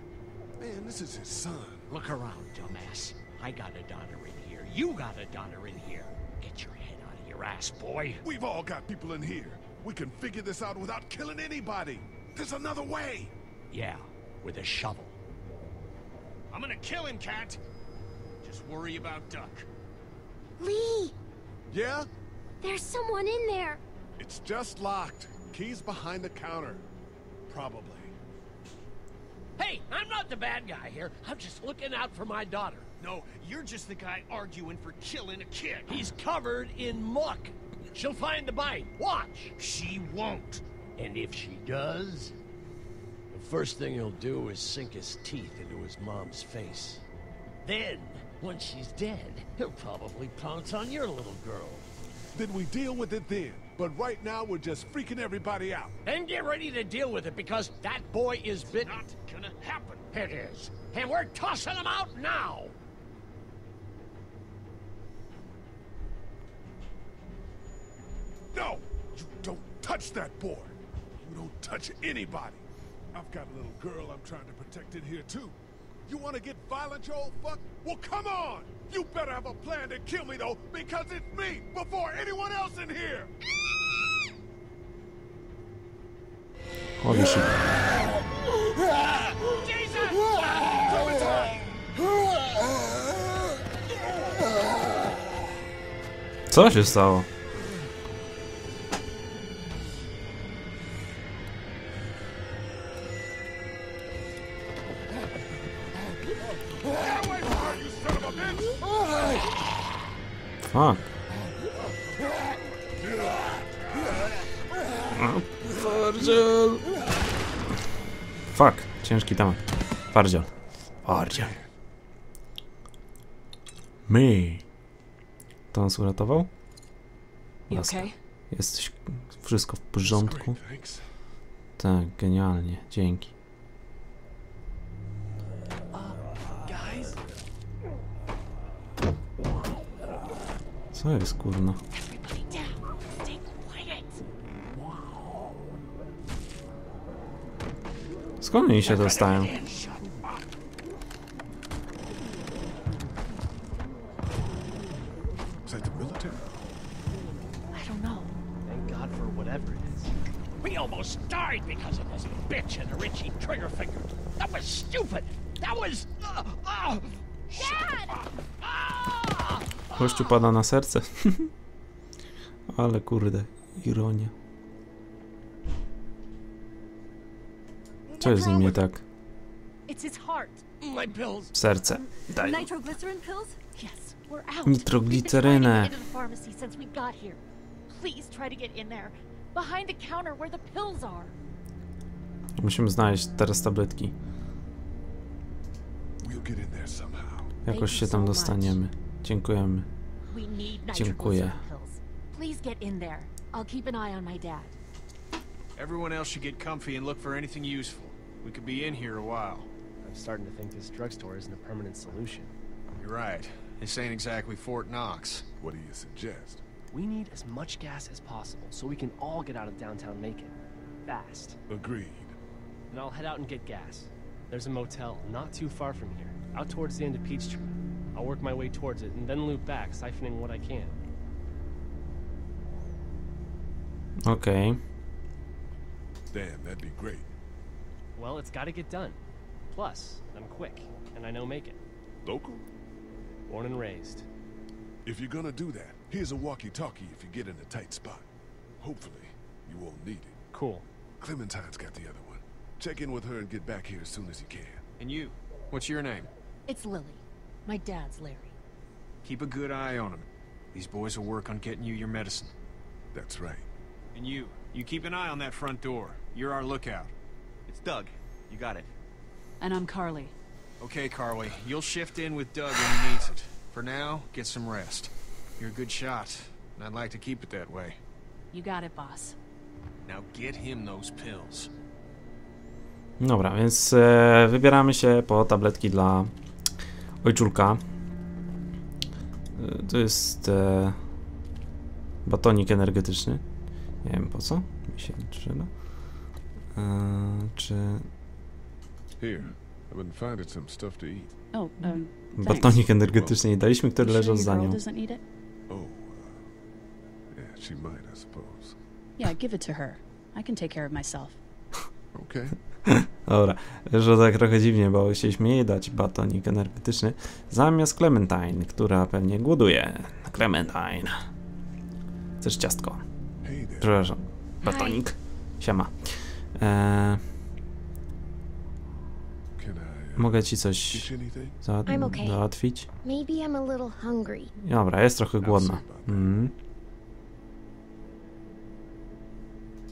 Man, this is his son. Look around, dumbass. I got a daughter in here. You got a daughter in here. Get your head out of your ass, boy. We've all got people in here. We can figure this out without killing anybody. There's another way. Yeah, with a shovel. I'm gonna kill him, Cat. Just worry about Duck. Lee, Yeah? there's someone in there. It's just locked. Key's behind the counter. Probably. Hey, I'm not the bad guy here. I'm just looking out for my daughter. No, you're just the guy arguing for killing a kid. He's covered in muck. She'll find the bite. Watch. She won't. And if she does, the first thing he'll do is sink his teeth into his mom's face. Then, once she's dead, he'll probably pounce on your little girl. Then we deal with it then. But right now, we're just freaking everybody out. Then get ready to deal with it because that boy is bit. Not gonna happen. It is. And we're tossing him out now. No! You don't touch that boy! You don't touch anybody! I've got a little girl I'm trying to protect in here, too. You want to get violent, you old fuck? Well, come on! You better have a plan to kill me, though, because it's me before anyone else in here! Holy shit. Co się stało? Fuck. O, Twardziel. Fuck, ciężki temat. Twardziel. Twardziel. My. To nas uratował? Okay? Jesteś wszystko w porządku? Tak, genialnie. Dzięki. Co jest kurna? Everybody down. Stay quiet. Skąd oni się dostają? Is that the military? I don't know. thank God for whatever it is. We almost died because of this bitch and her itchy trigger finger. That was stupid. That was. Uh, uh, Dad! Gościu pada na serce. Ale kurde, ironia. Co jest z nim nie tak? Serce. Daj. Nitroglycerin pills? Yes, we're out. Nitroglicerynę. We've been trying to get into the pharmacy since we got here. Please try to get in there. Behind the counter where the pills are. Musimy znaleźć teraz tabletki. Jakoś się tam dostaniemy. Dziękujemy. We need Dziękuję. nitroglycerin. Please get in there. I'll keep an eye on my dad. Everyone else should get comfy and look for anything useful. We could be in here a while. I'm starting to think this drugstore isn't a permanent solution. You're right. This ain't exactly Fort Knox. What do you suggest? We need as much gas as possible so we can all get out of downtown Macon. Fast. Agreed. Then I'll head out and get gas. There's a motel not too far from here, out towards the end of Peachtree. I'll work my way towards it and then loop back, siphoning what I can. Okay. Damn, that'd be great. Well, it's gotta get done. Plus, I'm quick, and I know make it. Local? Born and raised. If you're gonna do that, here's a walkie-talkie if you get in a tight spot. Hopefully, you won't need it. Cool. Clementine's got the other one. Check in with her and get back here as soon as you can. And you, what's your name? It's Lily. My dad's Larry. Keep a good eye on him. These boys will work on getting you your medicine. That's right. And you, you keep an eye on that front door. You're our lookout. It's Doug. You got it. And I'm Carly. Okay, Carly, you'll shift in with Doug when he needs it. For now, get some rest. You're a good shot, and I'd like to keep it that way. You got it, boss. Now get him those pills. Dobra, więc e, wybieramy się po tabletki dla ojczulka. E, to jest e, batonik energetyczny. Nie wiem po co. Mi się przyda. E, czy. Oh, um, batonik energetyczny nie daliśmy, który leżał za nią. Oh, uh. Yeah, give it to her. I can take care of myself. Okay. Dobra, że tak trochę dziwnie, bo chcieliśmy jej dać batonik energetyczny zamiast Clementine, która pewnie głoduje. Clementine. Chcesz ciastko? Przepraszam. Batonik. Siema. Eee, mogę ci coś za załatwić? Maybe I'm a little hungry. Dobra, jest trochę głodna. Mhm.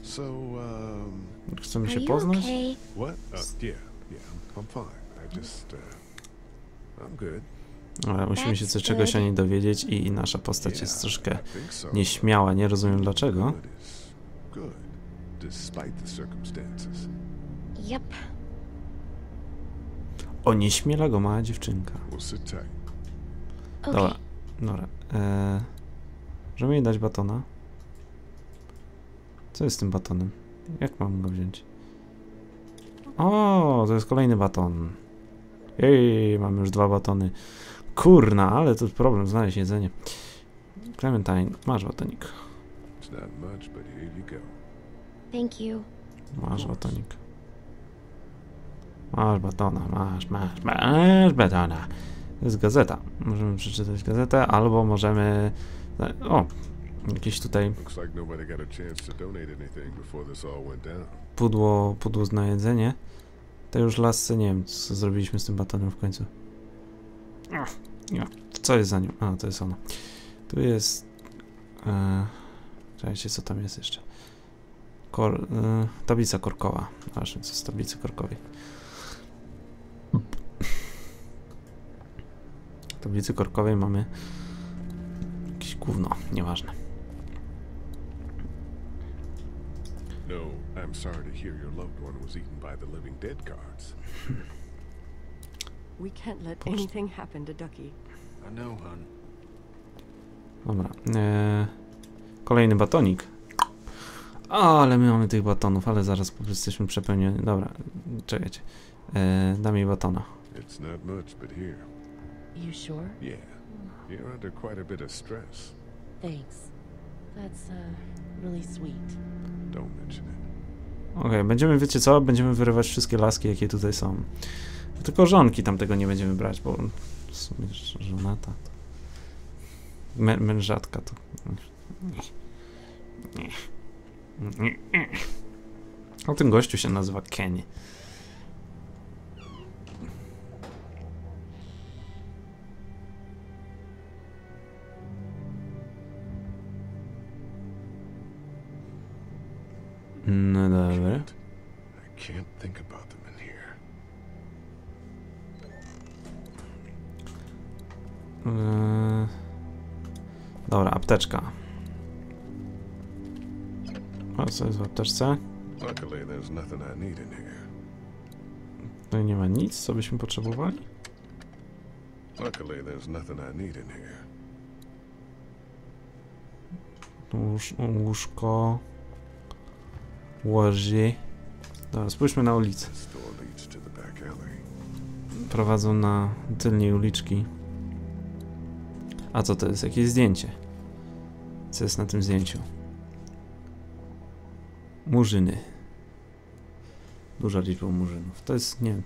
So, um... Chcemy Are się you poznać? okay? What? Uh, yeah, yeah, I'm, I'm fine. I just, uh... I'm good. Dobra, musimy się coś czegoś o niej dowiedzieć i nasza postać jest troszkę nieśmiała, nie rozumiem dlaczego. O, nieśmiela go mała dziewczynka. Dobra, dobra. Eee, możemy jej dać batona? Co jest z tym batonem? Jak mam go wziąć? O, to jest kolejny baton. Jej, mamy już dwa batony. Kurna, ale to problem znaleźć jedzenie. Clementine, masz batonik. Masz batonik. Masz batona, masz, masz, masz batona. To jest gazeta. Możemy przeczytać gazetę, albo możemy... O, jakieś tutaj pudło, pudło na jedzenie. To już lasce, nie wiem, co zrobiliśmy z tym batonem w końcu. Nie. Co jest za nią? A, to jest ono. Tu jest... E, czekajcie, co tam jest jeszcze? Kor, e, tablica korkowa. Właśnie, co z tablicy korkowej. W tablicy korkowej mamy jakieś gówno, nieważne. No, I'm sorry to hear your loved one was eaten by the living dead guards. We can't let anything happen to Ducky. I know, hon. Dobra. E, kolejny batonik. O, ale my mamy tych batonów, ale zaraz po prostu jesteśmy przepełnieni. Dobra, czekajcie. E, dam jej batona. It's not much, but here. You sure? Yeah. You're under quite a bit of stress. Thanks. That's, uh, really sweet. Don't mention it. Okej, będziemy, wiecie co? Będziemy wyrywać wszystkie laski, jakie tutaj są. Tylko żonki tam tego nie będziemy brać, bo w sumie żonata to... Mę, mężatka to... O tym gościu się nazywa Kenny. No dobra. Yy, Dobra, apteczka. A co jest w apteczce? Tutaj nie ma nic, co byśmy potrzebowali. Luckily, there's nothing I need in here. Łóż, łóżko. Łoży. Dobra, spójrzmy na ulicę. Prowadzą na tylnej uliczki. A co to jest? Jakieś zdjęcie. Co jest na tym zdjęciu? Murzyny. Duża liczba murzynów. To jest, nie wiem.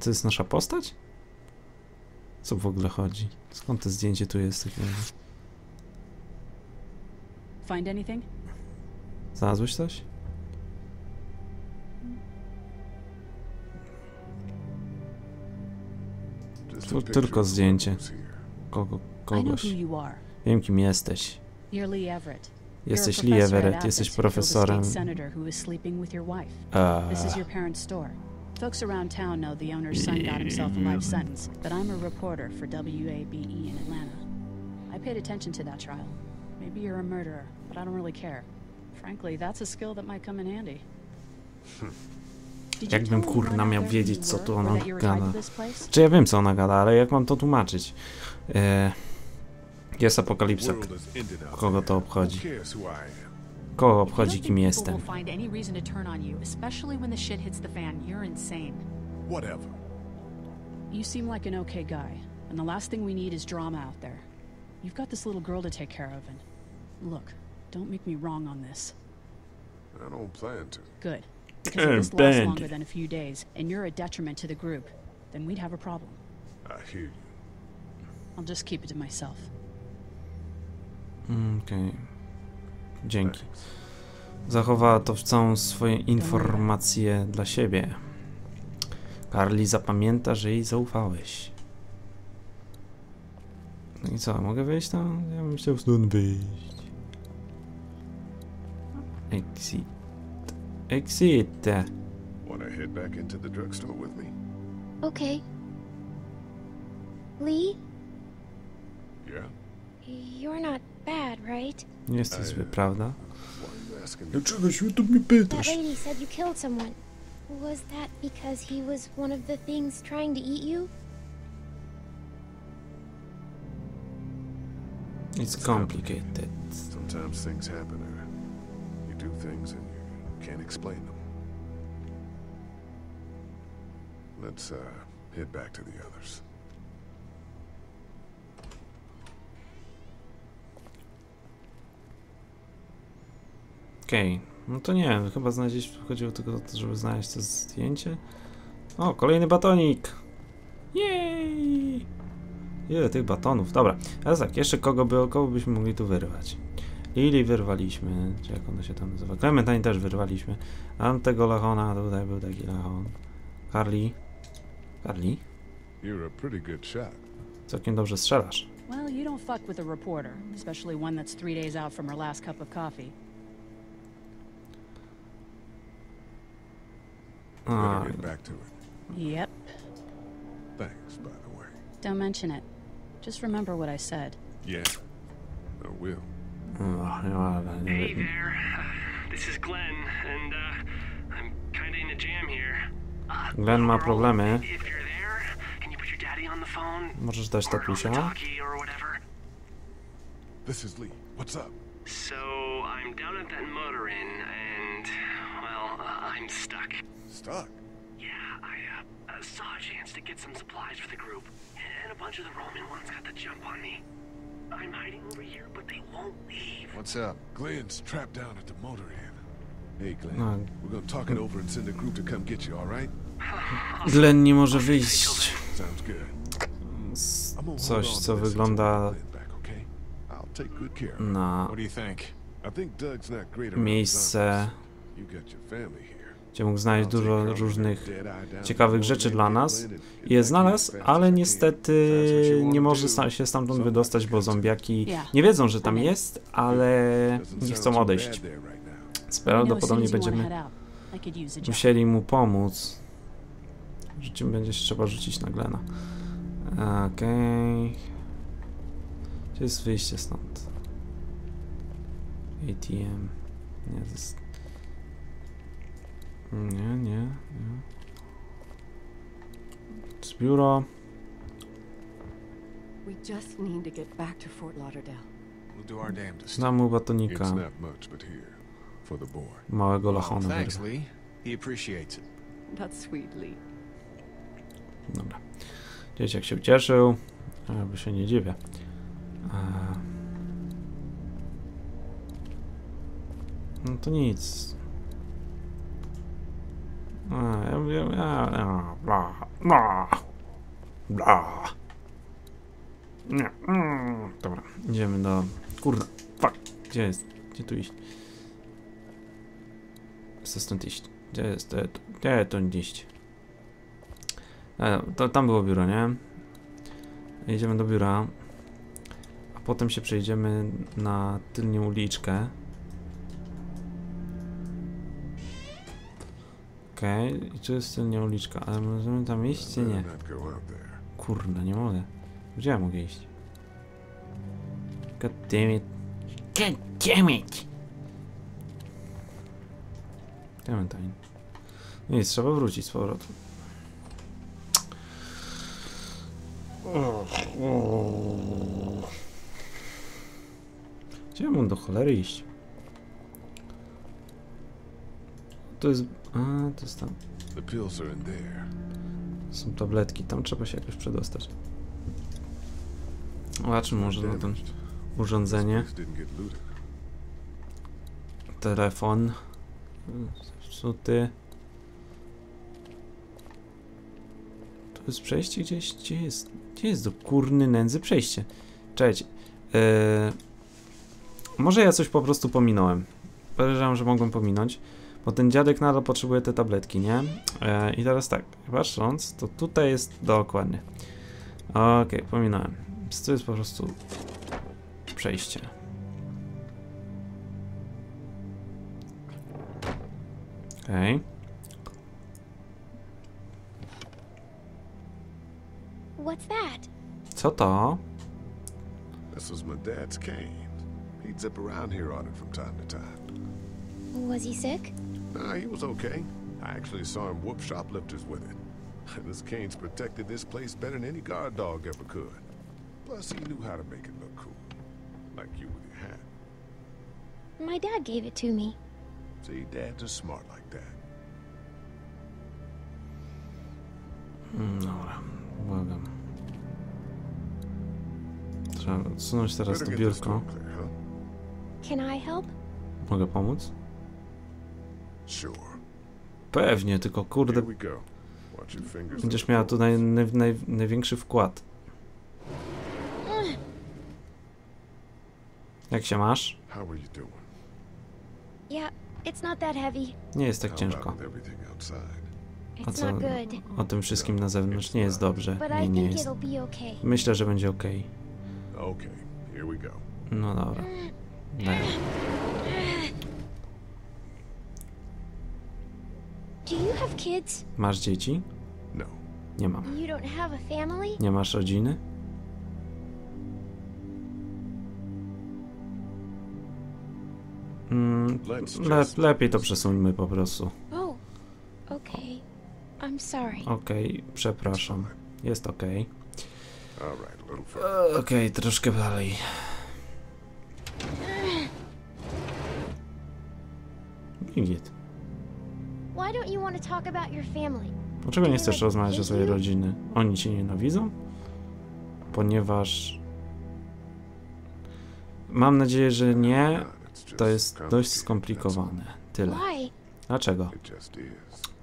To jest nasza postać? Co w ogóle chodzi? Skąd to zdjęcie tu jest? Find anything? Znalazłeś coś? Tu tylko zdjęcie. Kogo, kogoś. Wiem kim jesteś. You're Lee Everett. Jesteś Lee Everett, jesteś profesorem. Uh. Folks around town know the owner's son got himself a life sentence, but I'm a reporter for WABE in Atlanta. I paid attention to that trial. Maybe you're a murderer, but I don't really care. Frankly, that's a skill that might come in handy. Did you Jakbym tell kurna anyone miał out there who wiedzieć you co were, tu or ona that you were tied gada. to this place? Czy ja wiem co ona gada, ale jak mam to tłumaczyć? E, jest apokalipsa. World is ended out Kogo to there. obchodzi? Who cares who I am? Kogo You obchodzi don't kim think jestem? People will find any reason to turn on you, especially when the shit hits the fan. You're insane. Whatever. You seem like an okay guy, and the last thing we need is drama out there. You've got this little girl to take care of, and look, don't make me wrong on this. I don't plan to. Good. Because if this lasts longer than a few days, and you're a detriment to the group, then we'd have a problem. I hear you. I'll just keep it to myself. Mm, Okej. Dzięki. Zachowała to w całą swoje informacje dla siebie. Carly zapamięta, że jej zaufałeś. No i co, mogę wyjść tam? Ja bym chciał stąd wyjść. Exit. Exit. Wanna head back into the drugstore with me? Okay. Lee, Yeah? you're not bad, right? Nie jesteś zły, prawda? Why you asking me? Dlaczego się o to mnie That lady said you killed someone. Was that because he was one of the things trying to eat you? It's complicated. Sometimes things happen, or you do things and you can't explain them. Let's uh, head back to the others. Okej, no to nie, chyba znaleźć, chodziło tylko o to, żeby znaleźć to zdjęcie. O, kolejny batonik! Jej! Ile tych batonów? Dobra, teraz tak, jeszcze kogo, by, kogo byśmy mogli tu wyrwać? Lili wyrwaliśmy, czy jak ona się tam nazywa? Clementine też wyrwaliśmy. Mam tego Lachona, tutaj był taki Lachon. Carly. Carly? You're a pretty good shot. Całkiem dobrze strzelasz. Well, you don't fuck with a reporter, especially one that's three days out from her last cup of coffee. Better get back to it. Yep. Thanks, by the way. Don't mention it. Just remember what I said. Yeah, I will. O, nie ma, ale nie Hey wiem. there. This is Glenn, and uh, I'm kinda in a jam here. Uh, Glenn ma girl, problemy. If you're there, can you put your daddy on the phone? Możesz dać Or on the tatusia? talkie or whatever? This is Lee. What's up? So I'm down at that motor inn, and well, uh, I'm stuck. Stuck. Yeah, I uh, uh, saw a chance to get some supplies for the group, and a bunch of the Roman ones got the jump on me. I'm hiding over here, but they won't leave. What's up? Glenn's trapped down at the motor inn. Hey, Glenn. No. We're gonna talk it over and send a group to come get you, all right? Glenn nie może wyjść. Coś, co wygląda na What do you think? I think Doug's not great around miejsce, gdzie mógł znaleźć dużo różnych ciekawych rzeczy dla nas. I je znalazł, ale niestety nie może się stamtąd wydostać, bo zombiaki nie wiedzą, że tam jest, ale nie chcą odejść. Prawdopodobnie będziemy musieli mu pomóc. Życiem będzie się trzeba rzucić na Glena. Okej. Gdzie jest wyjście stąd? ATM. Nie, to jest... Nie, nie, nie. Jest biuro. We just need to get back to Fort Lauderdale. We'll do our damnedest. Dam mu It's batonika. not much, but here. For the boy. Małego Well, lachona. thanks. Lee. He appreciates it. That's sweet, Lee. Dobra. Dzieciak się ucieszył. Albo się nie dziwię. No to nic. A, ja, ja, bla, bla, bla. Nie, mm, dobra, idziemy do... Kurde, fuck, gdzie jest? Gdzie tu iść? Chcę stąd iść. Gdzie jest? Gdzie to iść? E, to, tam było biuro, nie? Jedziemy do biura. A potem się przejdziemy na tylnią uliczkę. Okej, i tu jest tylnia uliczka, ale możemy tam iść czy nie? Kurde, nie mogę. Gdzie ja mogę iść? God damn it. God damn it! Clementine. No nic, trzeba wrócić z powrotem. Gdzie ja mam do cholery iść? To jest... A, to jest tam. Są tabletki, tam trzeba się jakoś przedostać. Zobaczmy może na ten urządzenie. Telefon. Suty. Tu jest przejście gdzieś? Gdzie jest? Gdzie jest do kurny nędzy przejście? Cześć. E, może ja coś po prostu pominąłem. Podejrzewam, że mogłem pominąć. Bo ten dziadek nadal potrzebuje te tabletki, nie? E, I teraz tak, patrząc, to tutaj jest dokładnie. Okej, pominąłem. Więc to jest po prostu przejście. Okej. What's that? Co to? This was my dad's cane. He'd zip around here on it from time to time. Was he sick? Nah, he was okay. I actually saw him whoop shoplifters with it. this cane's protected this place better than any guard dog ever could. Plus, he knew how to make it look cool. Like you with your hat. My dad gave it to me. See, dads are smart like that. Mm, Dobra, błagam. Trzeba odsunąć teraz to Better get biurko. door clear, huh? Can I help? Mogę pomóc? Pewnie, tylko kurde, będziesz miała tu naj, naj, naj, największy wkład. Jak się masz? Nie jest tak ciężko. A co o tym wszystkim na zewnątrz? Nie jest dobrze. Nie, I nie jest. Myślę, że będzie ok. No dobra. Daj. Do you have kids? Masz dzieci? No. Nie mam. You don't have a family? Nie masz rodziny? Mm, le, lepiej to przesuńmy po prostu. Oh, okay. I'm sorry. Okej, przepraszam. Jest okej. Little further. Okej, troszkę dalej. I git. Why don't you want to talk about your family? Dlaczego nie chcesz rozmawiać o swojej rodziny? Oni cię nienawidzą? Ponieważ... Mam nadzieję, że nie. To jest dość skomplikowane. Tyle. Why? Dlaczego?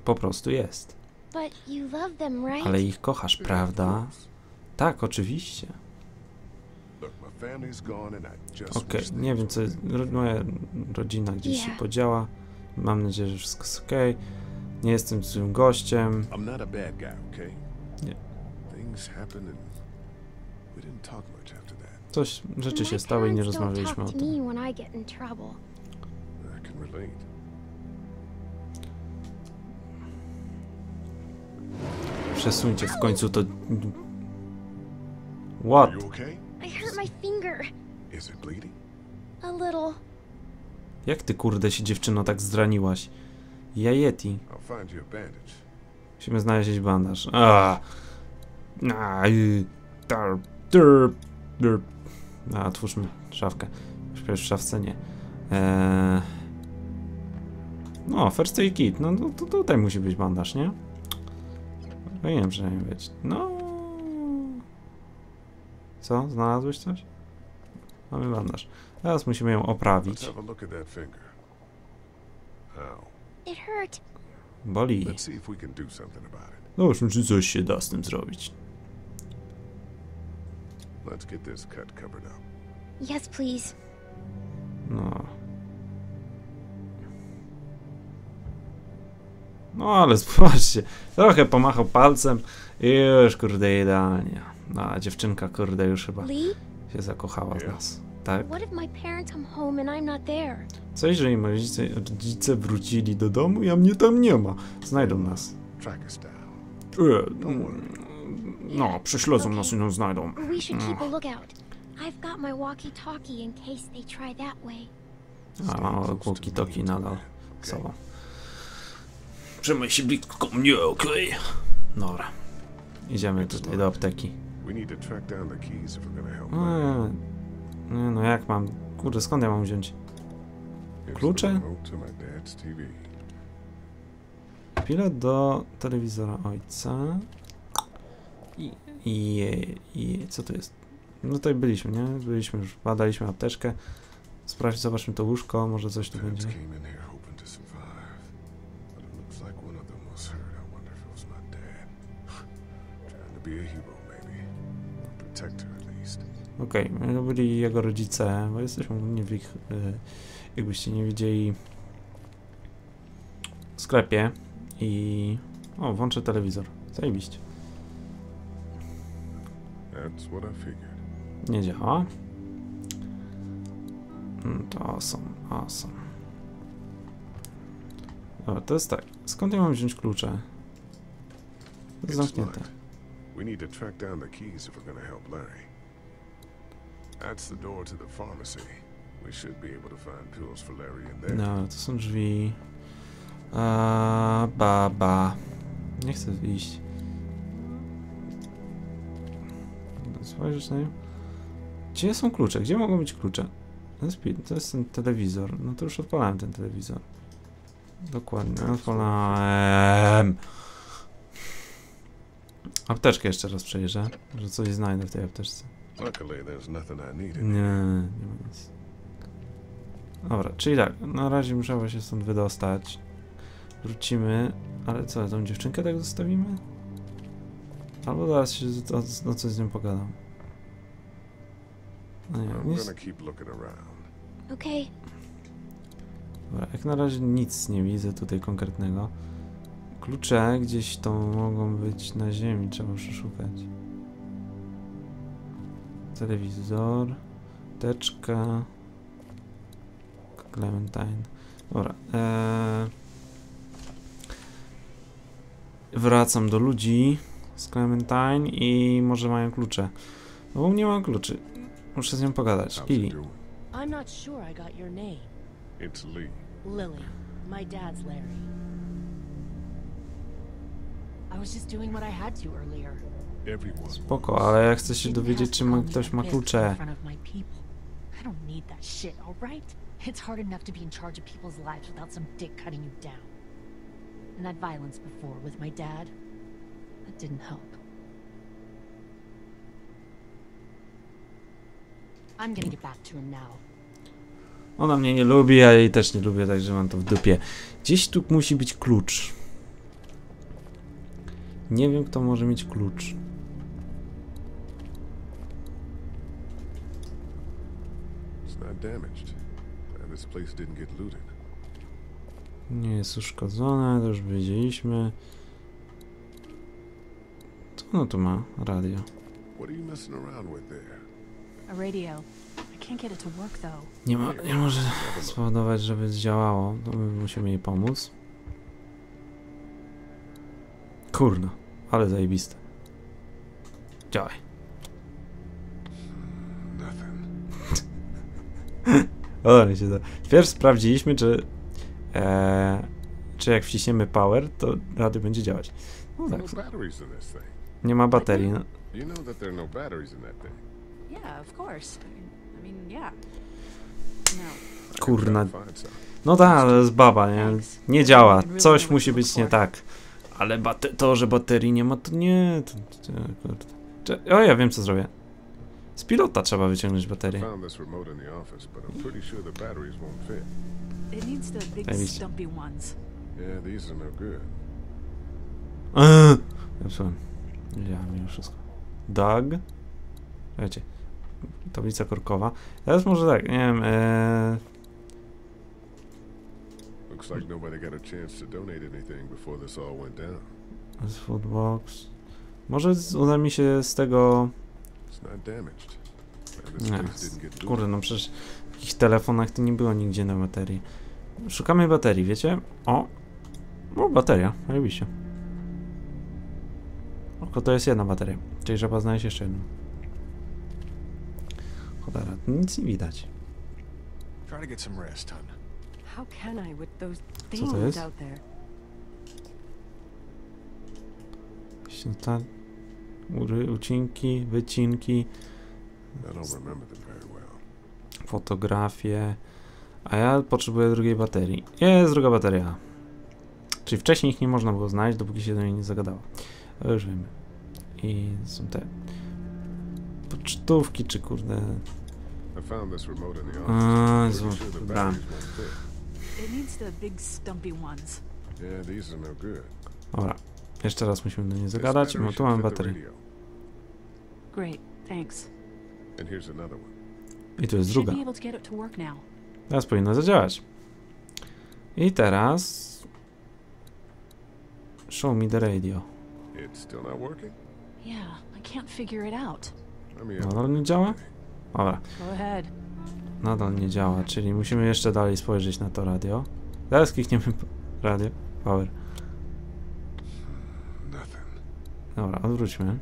Po prostu jest. Ale ich kochasz, prawda? Tak, oczywiście. Okej, wish nie wiem co jest. Moja rodzina gdzieś się podziała. Mam nadzieję, że wszystko jest okej. Nie jestem złym gościem. Nie. Coś, rzeczy się stały i nie rozmawialiśmy o tym. Przesuńcie w końcu to... What? I hurt my finger. Is it bleeding? A little. Jak ty kurde się dziewczyno tak zraniłaś? Jajeti. A. Musimy znaleźć bandaż. A, a, y, tar, dur, dur. A, otwórzmy szafkę. Już w szafce nie. Eee... No, first aid kit. No to, to tutaj musi być bandaż, nie? Powinien przynajmniej być. No. Co? Znalazłeś coś? Mamy bandaż. Teraz musimy ją oprawić. Boli. It. Zobaczmy, czy coś się da z tym zrobić. Yes, please. No. No ale zobaczcie, trochę pomachał palcem i już kurde idealnie. No, a dziewczynka kurde już chyba się zakochała w nas. Tak? what if my parents come home and I'm not there? Co jeżeli moi rodzice, rodzice wrócili do domu, a mnie tam nie ma? Znajdą nas. Track us down. E, no, prześledzą nas i nas znajdą. We should keep a Mm. lookout. I've got my walkie-talkie in case they try that way. A, mam walkie-talkie nadal sobą. Trzymaj się blisko mnie, okej? Dobra. Idziemy tutaj do apteki. We Nie, no jak mam? Kurde, skąd ja mam wziąć? Klucze? Pilot do telewizora ojca. I, i, i co to jest? No tutaj byliśmy, nie? Byliśmy już, badaliśmy apteczkę. Sprawdź, zobaczmy to łóżko, może coś tu będzie. Okej, okay, byli jego rodzice, bo jesteśmy nie w ich, y, jakbyście nie widzieli, sklepie i... O, włączę telewizor. Zajebiście. Nie działa. Mm, To awesome, awesome. Dobra, to jest tak. Skąd ja mam wziąć klucze? To jest zamknięte. We need to track down the keys if we're gonna help Larry. That's the door to the pharmacy. We should be able to find pills for Larry in there. No, to są drzwi. A, baba. Nie chcę iść. Spojrzeć na nią. Gdzie są klucze? Gdzie mogą być klucze? To jest ten telewizor. No to już odpalałem ten telewizor. Dokładnie, odpalałem. Apteczkę jeszcze raz przejrzę. Może coś znajdę w tej apteczce. Luckily, there's nothing I needed. Nie, nie ma nic. Dobra, czyli tak, na razie muszę się stąd wydostać. Wrócimy, ale co, tą dziewczynkę tak zostawimy? Albo zaraz się o, o coś z nią pogadam. No nie, nic. Okay. dobra, jak na razie nic nie widzę tutaj konkretnego. Klucze gdzieś to mogą być na ziemi, trzeba przeszukać. Telewizor, teczka, Clementine. Dobra. Eee, wracam do ludzi z Clementine i może mają klucze. No bo u mnie mam kluczy. Muszę z nią pogadać. Lili. I'm not sure I got your name. It's Lee. Lily. My dad's Larry. I was just doing what I had to earlier. Spoko, ale ja chcę się dowiedzieć, czy ma, ktoś ma klucze. It's hard enough to be in charge of people's lives without some dick cutting you down. And that violence before with my dad, that didn't help. I'm gonna get back to him now. Ona mnie nie lubi, ja jej też nie lubię, także mam to w dupie. Gdzieś tu musi być klucz. Nie wiem, kto może mieć klucz. It's not damaged. And this place didn't get looted. Nie jest uszkodzone, to już wiedzieliśmy. Co ono tu ma? Radio. What are you messing around with there? A radio. I can't get it to work though. Nie, ma, nie może spowodować, żeby zdziałało. To my musimy jej pomóc. Kurno, ale zajebiste. Działaj. O, mi się to. Pierwszy sprawdziliśmy, czy, e, czy jak wciśniemy power, to radio będzie działać. No tak, No nie ma baterii. No. No. No. Kurna. No tak, to jest baba, nie? Nie działa. Coś musi być nie tak. Ale bate- to, że baterii nie ma, to nie. To, to. Cze- o, ja wiem, co zrobię. Z pilota trzeba wyciągnąć baterię. No. Eee, Zepsułem. Ja mimo wszystko. Doug. Słuchajcie. Tablica korkowa. Teraz może tak, nie wiem. Eee, Looks like nobody got a chance to donate anything before this all went down. z foodbox. Może uda mi się z tego. Get kurde, no przecież w takich telefonach to nie było nigdzie na baterii. Szukamy baterii, wiecie? O! O, bateria, oczywiście. Tylko to jest jedna bateria, czyli trzeba znaleźć jeszcze jedną. Cholera, nic nie widać. Co to jest? ury- ucinki, wycinki, fotografie. A ja potrzebuję drugiej baterii. Jest druga bateria. Czyli wcześniej ich nie można było znaleźć, dopóki się do niej nie zagadało. Ale już wiemy. I są te pocztówki, czy kurde. I found this remote in the A, office. Jezu, Pretty sure the wybrałem. batteries won't fit. It needs the big stumpy ones. Yeah, these are no good. Dobra. Jeszcze raz musimy do niej zagadać. No tu mamy baterię. Great, thanks. And here's another one. I tu jest Should druga. be able to get it to work now. Teraz powinno zadziałać. I teraz... Show me the radio. It's still not working? Yeah, I can't figure it out. I mean, Nadal nie działa? Dobra, Go ahead. nadal nie działa, czyli musimy jeszcze dalej spojrzeć na to radio. Zaraz klikniemy radio. Power. Dobra, odwróćmy.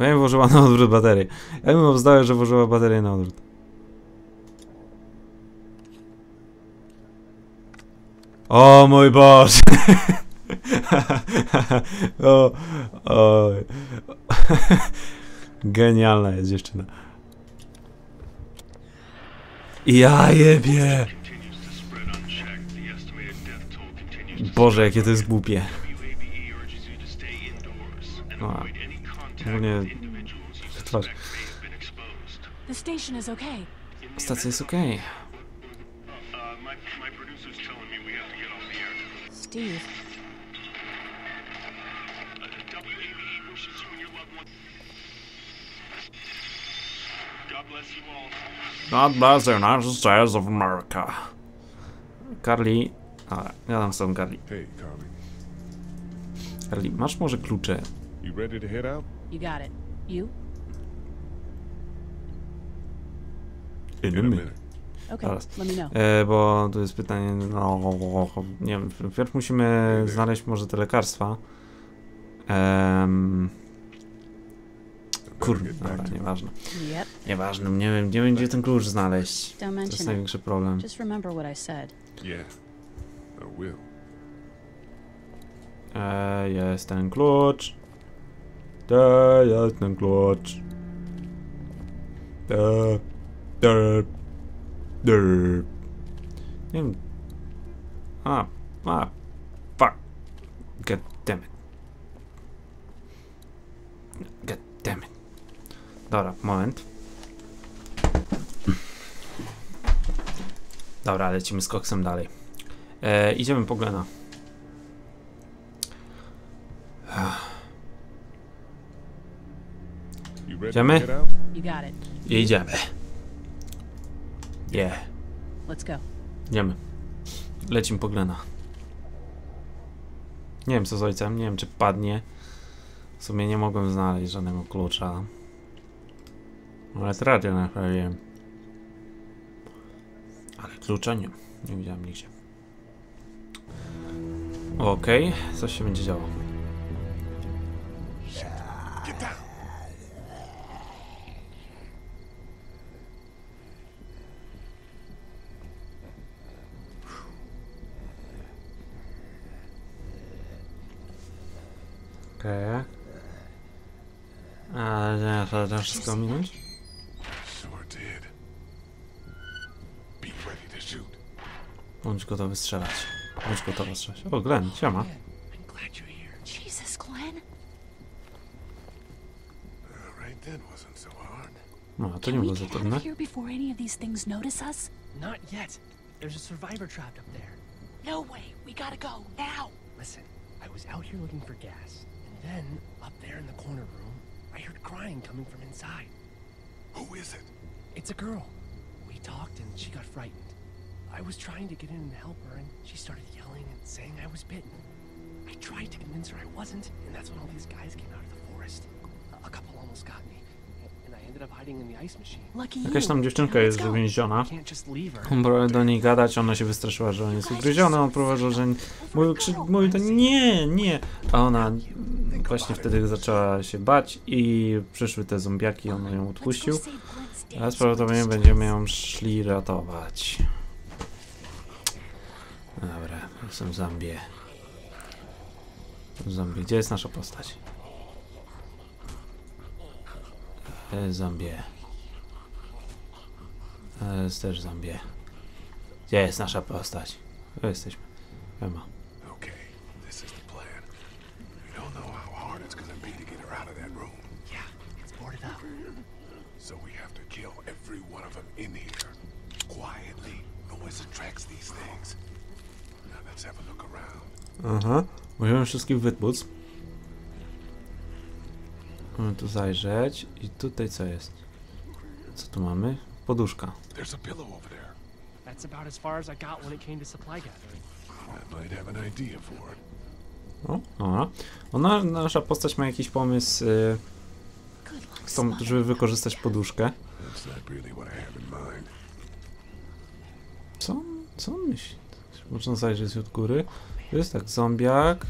Wiem, włożyła na odwrót baterię. Ja bym obzdałem, że włożyła baterię na odwrót. O mój Boże! o, o. Genialna jest dziewczyna. Ja jebie! Boże, jakie to jest głupie. No, ogólnie... Twarz. The station is okay. Stacja jest okej. Steve, God bless the United States of America. Carly... A, ja dam z tobą Carly. Hey, Carly. Carly, masz może klucze? You ready to head out? you got it. You? In a minute. Okay, let me know. E, bo tu jest pytanie, no, nie wiem, wpierw musimy znaleźć może te lekarstwa. Ehm, kurde, dobra, nieważne. Nieważne, nie wiem, nie wiem gdzie ten klucz znaleźć. To jest największy problem. Just remember what I said. Yeah, I will. E, jest ten klucz. To jest ten klucz. E, e, e. Nie wiem. A, a, fuck. God damn it. God damn it. Dobra, moment. Dobra, lecimy z koksem dalej. E, idziemy po Glena. Idziemy? idziemy. Yeah. Let's go. Idziemy. Lecimy po Glena. Nie wiem co z ojcem, nie wiem czy padnie. W sumie nie mogłem znaleźć żadnego klucza. Ale radio naprawiłem. Ale klucza nie. Nie widziałem nigdzie. Okej, coś się będzie działo. Okej. Ale nie, to to wszystko minąć? Sure did. Be ready to shoot. Bądź gotowy strzelać. Bądź gotowy strzelać. O, Glenn, siema. Jesus, Glenn. Right then wasn't so hard. No, to nie Can we było za get trudne. here before any of these things notice us? Not yet. There's a survivor trapped up there. No way. We gotta go now. Listen, I was out here looking for gas, and then up there in the corner room, I heard crying coming from inside. Who is it? It's a girl. We talked and she got frightened. I was trying to get in and help her, and she started yelling and saying I was bitten. I tried to convince her I wasn't, and that's when all these guys came out of the forest. A, a couple almost got me, and I ended up hiding in the ice machine. Lucky Jakaś tam dziewczynka jest uwięziona. Can't just leave her. On próbował do niej gadać, ona się wystraszyła, że on jest ugryziony, on próbował, że mówił, krzy... mówił to nie, nie, a ona właśnie wtedy zaczęła się bać i przyszły te zombiaki, on ją odpuścił. Teraz prawdopodobnie będziemy ją szli ratować. Dobra, są zombie. Zombie, gdzie jest nasza postać? E, Zombie. Jest też zombie. Gdzie jest nasza postać? Tu jesteśmy. Siema. Okay, this is the plan. You don't know how hard it's gonna be to get her out of that room. Yeah, it's boarded up. So we have to kill every one of them in here. Quietly. Noise attracts these things. Now let's have a look around. Aha. Musimy wszystkich wytłuc. Możemy tu zajrzeć. I tutaj co jest? Co tu mamy? Poduszka. There's a pillow over there. That's about as far as I got when it came to supply gathering. I might have an idea for it. O. Ona, nasza postać ma jakiś pomysł, y, chcą, żeby wykorzystać poduszkę. Co? Co on myśli? Można zajrzeć od góry. To jest tak, zombiak.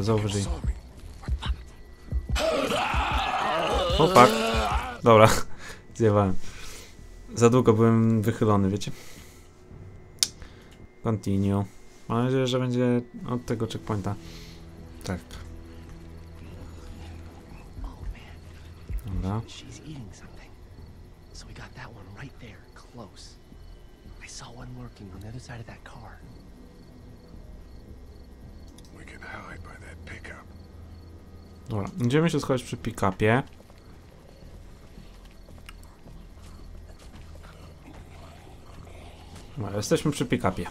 Zauważyj. Fuck. Dobra, zjewałem. Za długo byłem wychylony, wiecie? Continue. Mam nadzieję, że będzie od tego checkpointa. Tak. Dobra. She's eating something. So we got that one right there, close. I saw one lurking on the other side of that car. We can hide by that pickup. Dobra, będziemy się schować przy pick-upie. No, jesteśmy przy pick-upie.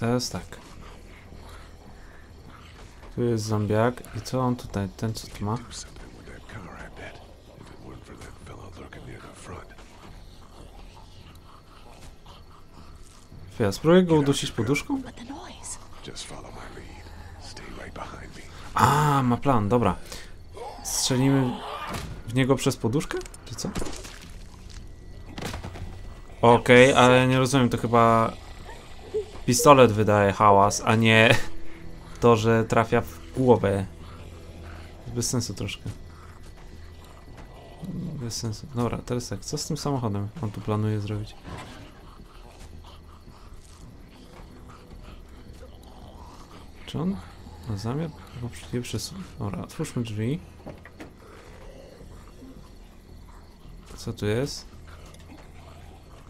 Teraz tak. Tu jest zombiak. I co on tutaj? Ten co tu ma? Ja spróbuję go udusić poduszką? A, ma plan, dobra. Strzelimy w niego przez poduszkę? Czy co? Okej, ale nie rozumiem, to chyba pistolet wydaje hałas, a nie to, że trafia w głowę. Bez sensu troszkę. Bez sensu. Dobra, teraz tak, co z tym samochodem on tu planuje zrobić? Czy on ma zamiar? Bo je przesu... Dobra, otwórzmy drzwi. Co tu jest?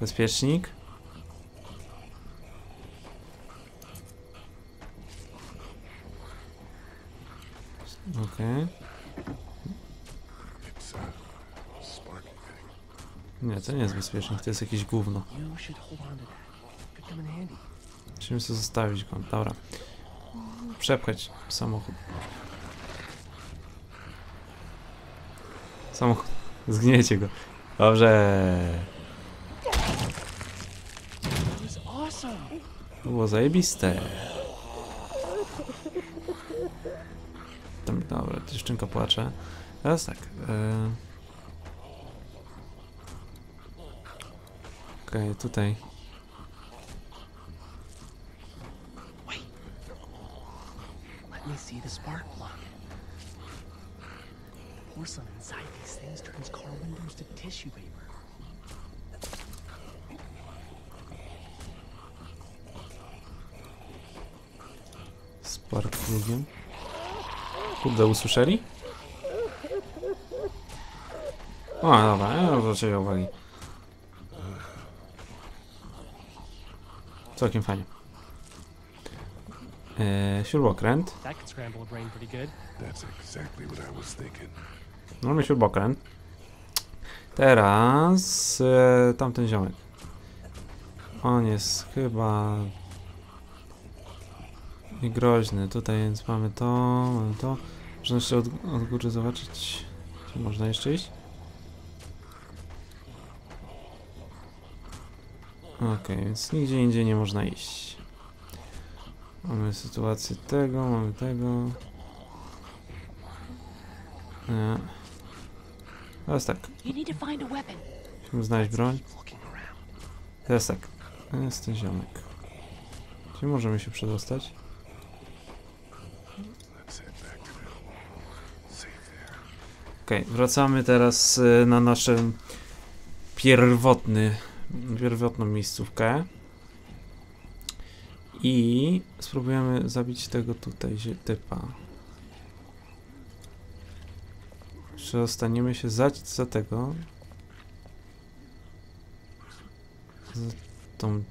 Bezpiecznik. Okej. Nie, to nie jest bezpiecznik, to jest jakieś gówno. Musimy sobie zostawić go. Dobra. Przepchać samochód. Samochód. Zgniecie go. Dobrze. To było zajebiste. Tam, dobra, dziewczynka płacze. Teraz tak. E... Okej, tutaj. Let me see the spark plug. Porcelain inside these things turns car windows to tissue paper. Spark plugiem. Kurde, usłyszeli? O, dobra, ja zwróciłem uwagi. Całkiem fajnie. Eee, śrubokręt. Thinking. Mamy śrubokręt. Teraz e, tamten ziomek. On jest chyba niegroźny. Tutaj więc mamy to, mamy to. Można jeszcze od, od góry zobaczyć, czy można jeszcze iść. Okej, więc nigdzie indziej nie można iść. Mamy sytuację tego, mamy tego. Nie. Teraz tak, musimy znaleźć broń. Teraz tak, jest ten ziomek. Gdzie możemy się przedostać? Let's head back to that safe there. Okej, wracamy teraz y, na naszą pierwotny, pierwotną miejscówkę. I spróbujemy zabić tego tutaj typa. Przestaniemy się za, za tego. Za tą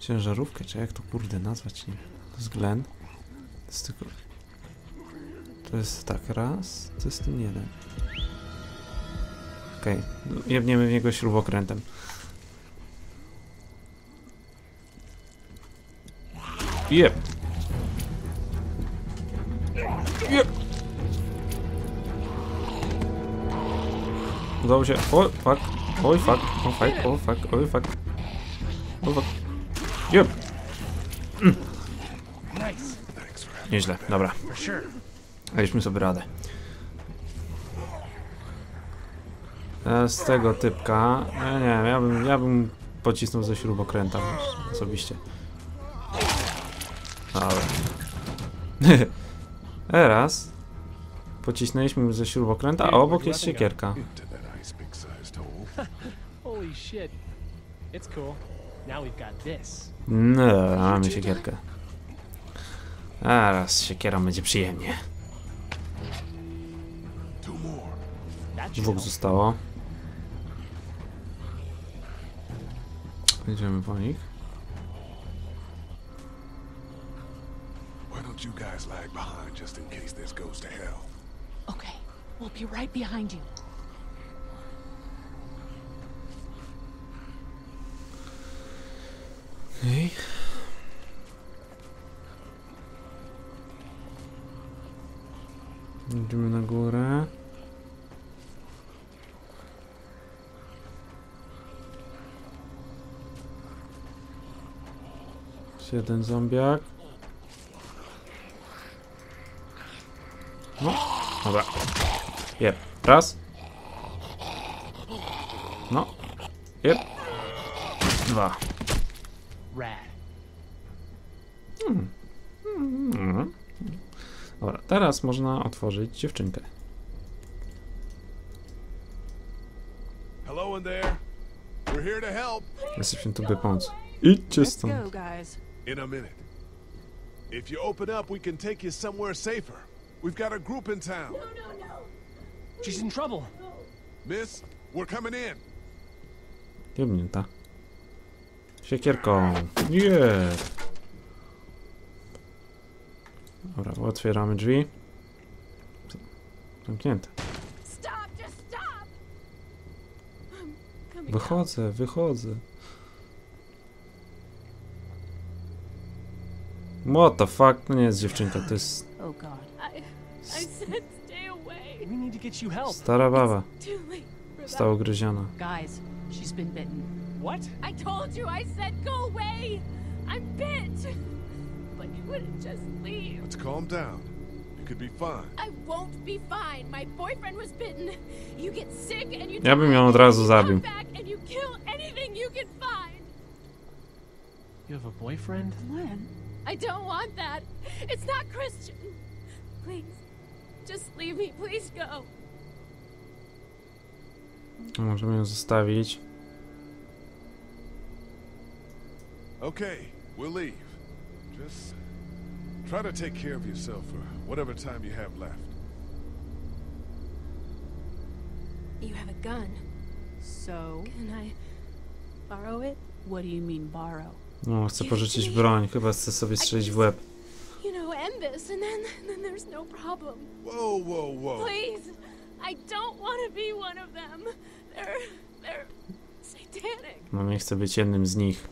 ciężarówkę, czy jak to kurde nazwać? Nie. wiem. To jest Glen. To jest tylko to jest tak, raz, to jest ten jeden. Okej, okay. jebniemy w niego śrubokrętem. Jep. Jep. Udało się. O, fuck. Oj, fuck. O, fuck. O, fuck. Oj, fuck. O, fuck. Jep. Mm. Nieźle, dobra. Daliśmy sobie radę. E, Z tego typka. Ja nie wiem, ja bym, ja bym pocisnął ze śrubokręta osobiście. Ale. Teraz pocisnęliśmy ze śrubokręta, a obok jest siekierka. No, mamy siekierkę. Teraz siekierą będzie przyjemnie. Dwóch zostało. Idziemy po nich. Why don't you guys lag behind just in case this goes to hell? Okay, we'll be right behind you. Okej. Idziemy na górę. Jest jeden zombiak. No, dobra. Jep. Raz. No. Jep. Dwa. Rad. Hmm. Mhm. Dobra, teraz można otworzyć dziewczynkę. Hello in there. We're here to help. Jesteśmy tu by pomóc. Idźcie stąd. Guys. In a minute. If you open up, we can take you somewhere safer. We've got a group in town. No, no, no! She's in trouble. Miss, we're coming in. Jebnięta. Siekierką. Nie. Dobra, otwieramy drzwi. Zamknięte. Stop! Just stop! I'm coming Wychodzę, wychodzę. What the fuck? No nie jest dziewczynka, to jest Oh stara baba. Guys, she's been bitten. What? I told you, I said go away! I'm bit! But you wouldn't just leave. Let's calm down. You could be fine. I won't be fine. My boyfriend was bitten. You get sick and you Ja bym ją od razu and you come zabił. back and you kill anything you can find. You have a boyfriend? Glenn. I don't want that. It's not Christian. Please, just leave me. Please go. Możemy ją zostawić. Okay, we'll leave. Just try to take care of yourself for whatever time you have left. You have a gun. So, Can I borrow it? what do you mean borrow? No, chcę pożyczyć broń. Chyba chcę sobie strzelić w łeb. You know, end this, and then, then there's no problem. Whoa, whoa, whoa. Please, I don't want to be one of them. They're, they're satanic. No nie chcę być jednym z nich.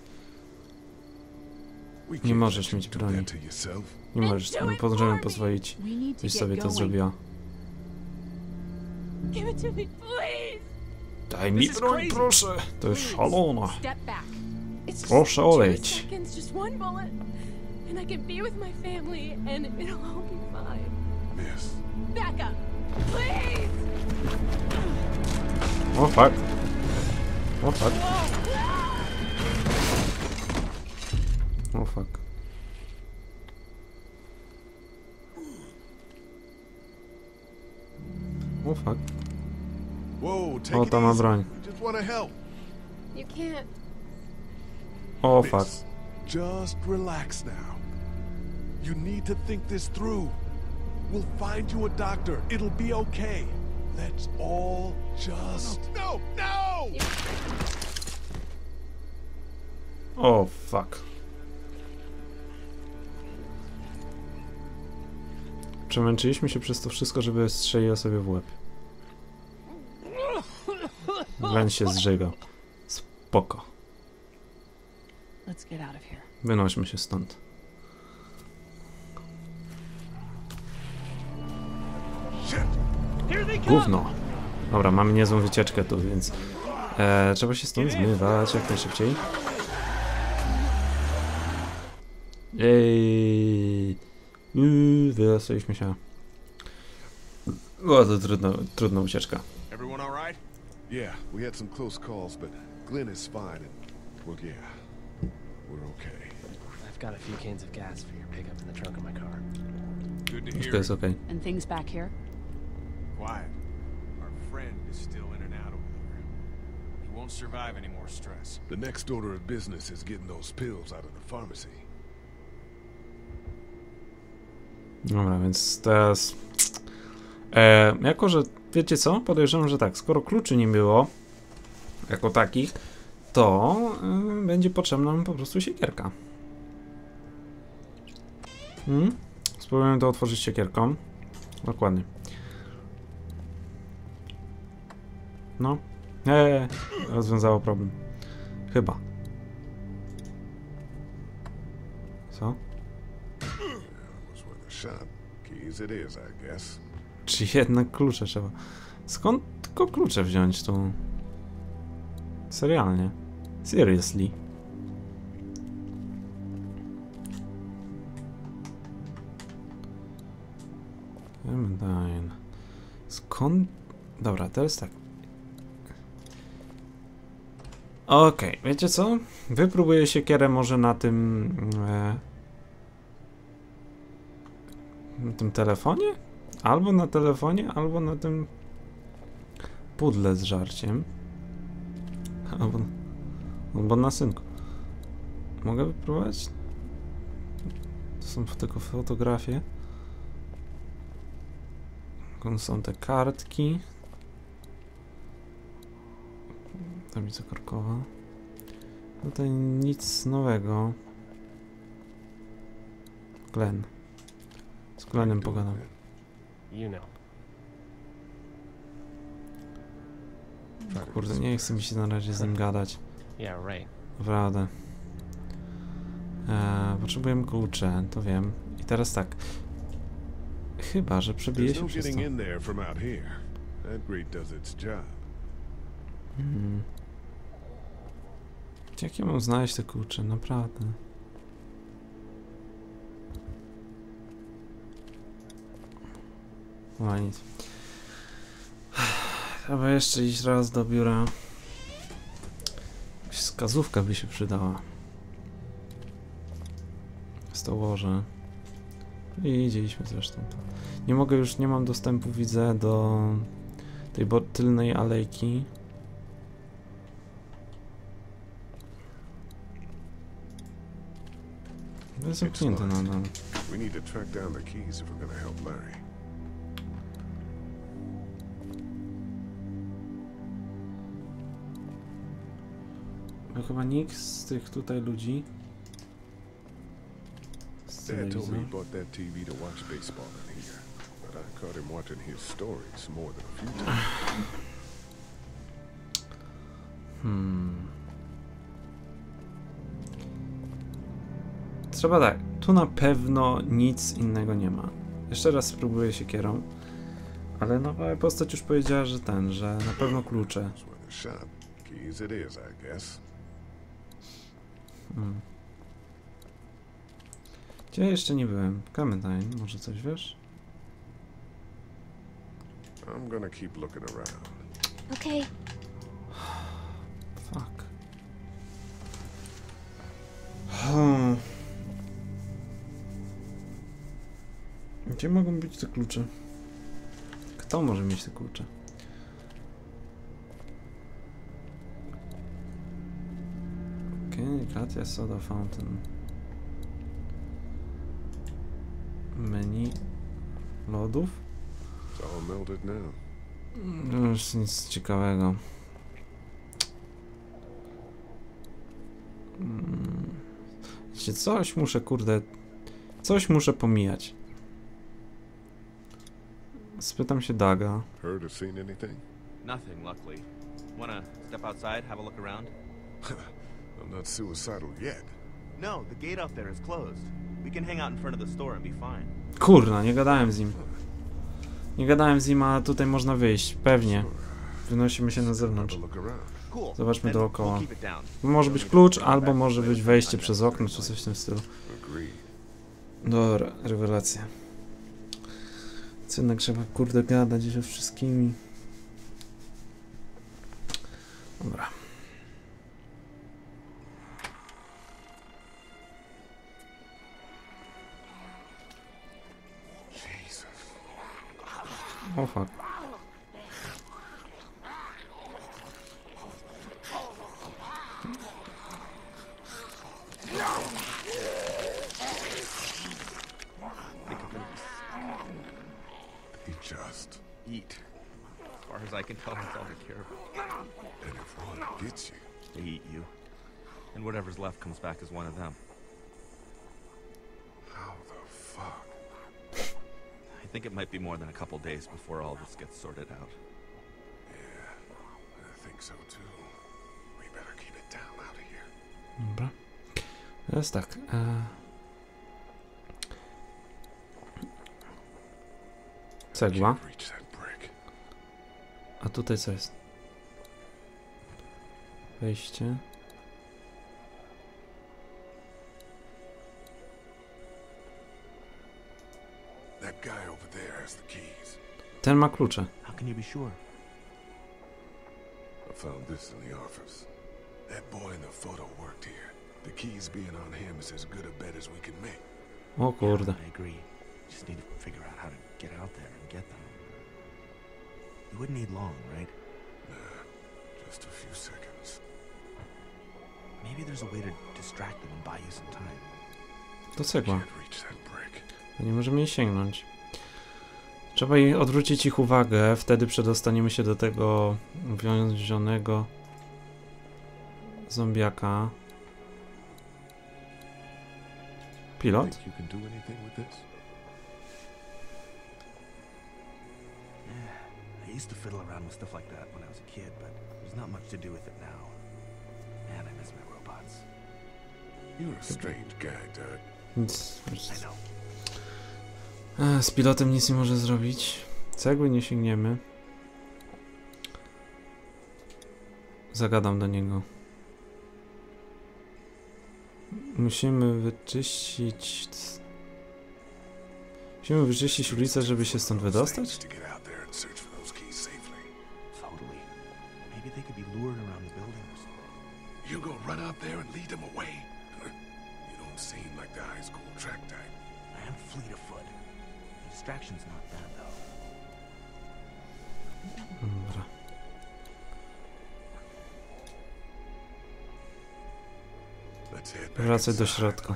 Nie możesz mieć broni. Nie możesz, nie możemy pozwolić, byś sobie to zrobiła. Daj mi broń, proszę! To jest szalona. Step back. It's just Proszę two seconds, just one bullet, and I can be with my family, and it'll all be fine. Miss. Back up, please. O fuck. O fuck. O fuck. O fuck. Whoa, take O, it easy. broń. Just want to help. You can't. O fuck. Just relax now. You need to think this through. We'll find you a doctor. It'll be okay. Let's all just. No, no! O fuck. Przemęczyliśmy się przez to wszystko, żeby strzeliła sobie w łeb. Glenn się zżygał. Spoko. Let's get out of here. Wynośmy się stąd. Gówno. Dobra, mamy niezłą wycieczkę tu, więc e, trzeba się stąd zmywać jak najszybciej. Ej, yy, się. Była to trudna, trudna ucieczka. Everyone all right? Yeah, we had some close calls, but Glenn is fine and well, yeah we're okay. I've got a few cans of gas for your pickup in the trunk of my car. Good to hear. jest okej. And things back here? Quiet. Our friend is still in and out over there. He won't survive any more stress. The next order of business is getting those pills out of the pharmacy. Dobra, więc teraz... E, jako, że wiecie co? Podejrzewam, że tak, skoro kluczy nie było jako takich, to y, będzie potrzebna nam po prostu siekierka. Hmm? Spróbujemy to otworzyć siekierką. Dokładnie. No. Eee, rozwiązało problem. Chyba. Co? Czy jednak klucze trzeba? Skąd tylko klucze wziąć tu? Serialnie. Seriously. Clementine. Skąd... Dobra, teraz tak. Okej, wiecie co? Wypróbuję siekierę może na tym... E, na tym telefonie? Albo na telefonie, albo na tym pudle z żarciem. Albo, albo na synku. Mogę wypróbować? To są tylko fotografie. Są te kartki. Tablica korkowa. Tutaj nic nowego. Glenn. Z Glennem pogadam. Kurde, nie chce mi się na razie z nim gadać. Yeah, right. Naprawdę. Eee, potrzebujemy klucze, to wiem. I teraz tak. Chyba, że przebije się no przez to. Hmm. Jak ja mam znaleźć te klucze? Naprawdę. No nic. Trzeba jeszcze iść raz do biura. Wskazówka by się przydała. Stołoże. I idzieliśmy zresztą. Nie mogę już, nie mam dostępu, widzę, do tej tylnej alejki. To jest zamknięte nadal. We need to track down the keys if we're gonna help Larry. No chyba nikt z tych tutaj ludzi. Z Dad told me he telewizora. bought that TV to watch baseball in here, but I caught him watching his stories more than a few times. Hmm. Trzeba tak. Tu na pewno nic innego nie ma. Jeszcze raz spróbuję się kierą. Ale nowa postać już powiedziała, że ten, że na pewno klucze. It's worth a shot. Keys it is, I guess. Hmm. Gdzie ja jeszcze nie byłem? Clementine, może coś wiesz? I'm gonna keep looking around. Okay. Fuck. Hmm. Gdzie mogą być te klucze? Kto może mieć te klucze? Katia Soda Fountain. Menu lodów? No już nic ciekawego. Mm. Wiecie, coś muszę, kurde, coś muszę pomijać. Spytam się Daga. Heard or seen anything? Nothing, luckily. Wanna step outside, have a look around? I'm not suicidal yet. No, the gate out there is closed. We can hang out in front of the store and be fine. Kurna, nie gadałem z nim. Nie gadałem z nim, a tutaj można wyjść. Pewnie. Wynosimy się na zewnątrz. Zobaczmy dookoła. Może być klucz, albo może być wejście przez okno, czy coś w tym stylu. Dobra, rewelacja. Co jednak trzeba kurde gadać ze wszystkimi. Dobra. O fuck. He just. Eat. As far as I can tell, that's all they care about. And if one gets you, They eat you. And whatever's left comes back as one of them. how the fuck? I think it might be more than a couple days before all this gets sorted out. Yeah, I think so too. We better keep it down out of here. Dobra. Teraz tak. E... Cegła. Reach that brick. A tutaj co jest? Wejście. Ten ma klucze. How can you be sure? I found this in the office. That boy in the photo worked here. The keys being on him is as good a bet as we can make. O kurde. I agree. Just need to figure out how to get out there and get them. You wouldn't need long, right? Nah, just a few seconds. Maybe there's a way to distract them and buy you some time. To cegła. Can't reach that brick. Nie możemy jej sięgnąć. Trzeba odwrócić ich uwagę, wtedy przedostaniemy się do tego więzionego zombiaka. Pilot? Used to fiddle around with stuff like that when I was a kid, but there's not much to do with it now. Man, I miss my robots. You're a strange guy, Doug. Nic. I know. Z pilotem nic nie może zrobić. Cegły nie sięgniemy. Zagadam do niego. Musimy wyczyścić... Musimy wyczyścić ulicę, żeby się stąd wydostać? Run out there and lead them away? Distraction's not bad, though. Dobra. Wracaj do inside. środka.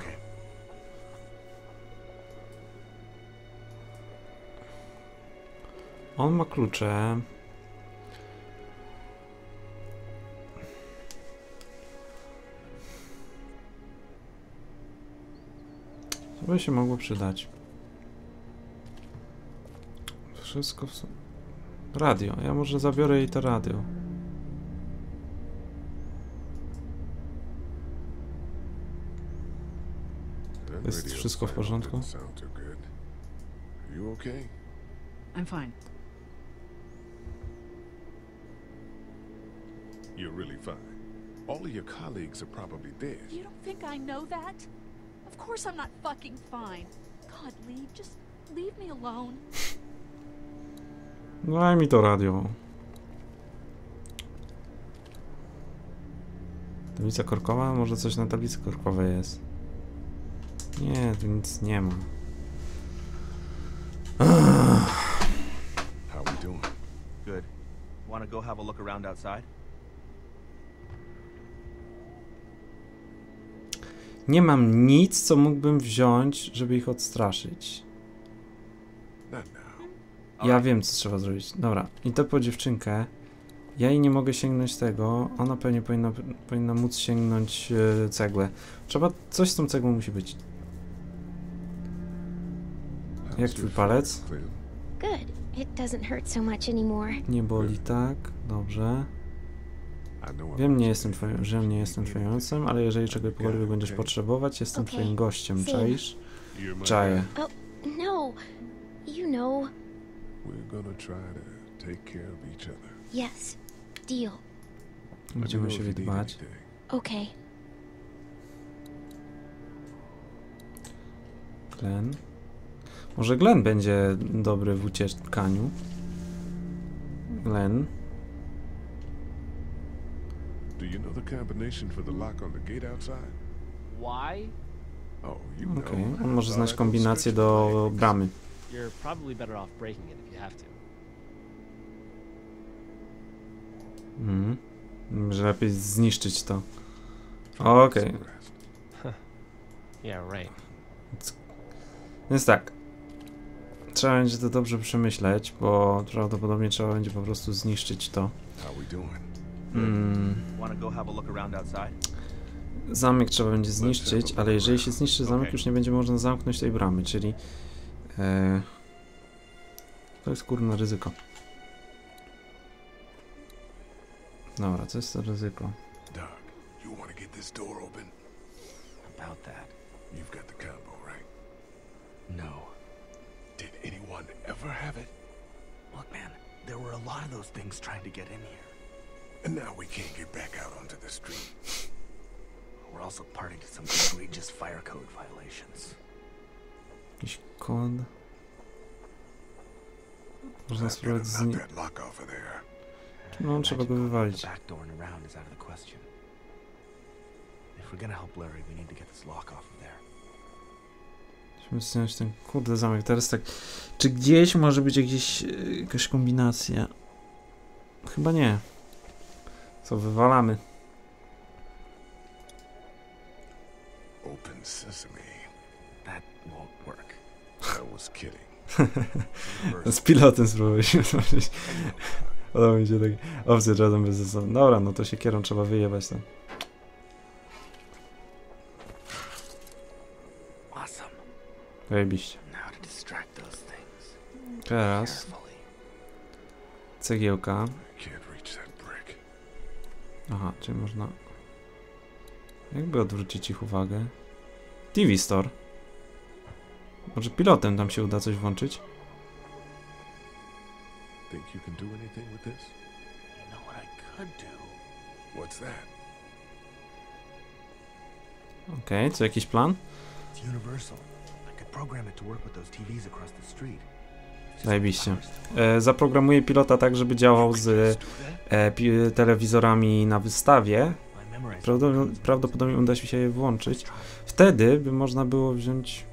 On ma klucze. Co by się mogło przydać? Wszystko w... Radio. Ja może zabiorę jej to radio. Jest wszystko w porządku? You okay? I'm fine. You're really fine. All of your colleagues are probably dead. You don't think I know that? Of course I'm not fucking fine. God, leave. Just leave me alone. Daj mi to radio. Tablica korkowa? Może coś na tablicy korkowej jest. Nie, tu nic nie ma. How we doing? Good. Want to go have a look around outside? Nie mam nic, co mógłbym wziąć, żeby ich odstraszyć. Ja wiem, co trzeba zrobić. Dobra, idę po dziewczynkę. Ja jej nie mogę sięgnąć tego. Ona pewnie powinna, powinna móc sięgnąć e, cegłę. Trzeba, coś z tą cegłą musi być. Jak twój palec? Nie boli tak, dobrze. I Wiem, nie jestem twoim, że nie jestem twoim ojcem, ale jeżeli czegokolwiek będziesz potrzebować, jestem twoim gościem, czaisz? Czaję. Oh, no. You know. We're gonna try to take care of each other. Yes. Deal. Będziemy się dbać. Okay. Glen. Może Glen będzie dobry w uciekaniu. Glen. Do you know the combination for the lock on the gate outside? Why? Oh, you know. Okej, on może znać kombinację do bramy. You're probably better off breaking it have to. Mhm. Że lepiej zniszczyć to. Okej. Yeah, right. Więc tak. Trzeba będzie to dobrze przemyśleć, bo prawdopodobnie trzeba będzie po prostu zniszczyć to. How we doing? Mm, Wanna go have a look around outside? zamek trzeba będzie zniszczyć, ale jeżeli się zniszczy zamek, już nie będzie można zamknąć tej bramy, czyli... E, to jest kurna ryzyko. Dobra, co jest to ryzyko? Doug, you wanna get this door open? About that. You've got the combo, right? No. Did anyone ever have it? Look, man, there were a lot of those things trying to get in here. And now we can't get back out onto the street. We're also party to some egregious fire code violations. Jakiś kod? Można spróbować z nim... No, trzeba go wywalić. Musimy zdjąć ten kurde zamek. Teraz tak, czy gdzieś może być jakieś, e, jakaś kombinacja? Chyba nie. Co, wywalamy. Open sesame. That won't work. I was kidding. Z pilotem spróbujmy zobaczyć. Podoba mi się taki opcja czasem bez sensu. Dobra, no to się kierą trzeba wyjebać tam. Zajebiście. Teraz cegiełka. Aha, czyli można jakby odwrócić ich uwagę. TV Store. Może pilotem tam się uda coś włączyć? Think you can do anything with this? You know what I could do? What's that? Okej, co jakiś plan? It's universal. I could program it to work with those TVs across the street. Zajebiście. E, zaprogramuję pilota tak, żeby działał z e, telewizorami na wystawie. Prawdopodobnie, prawdopodobnie uda się je włączyć. Wtedy by można było wziąć...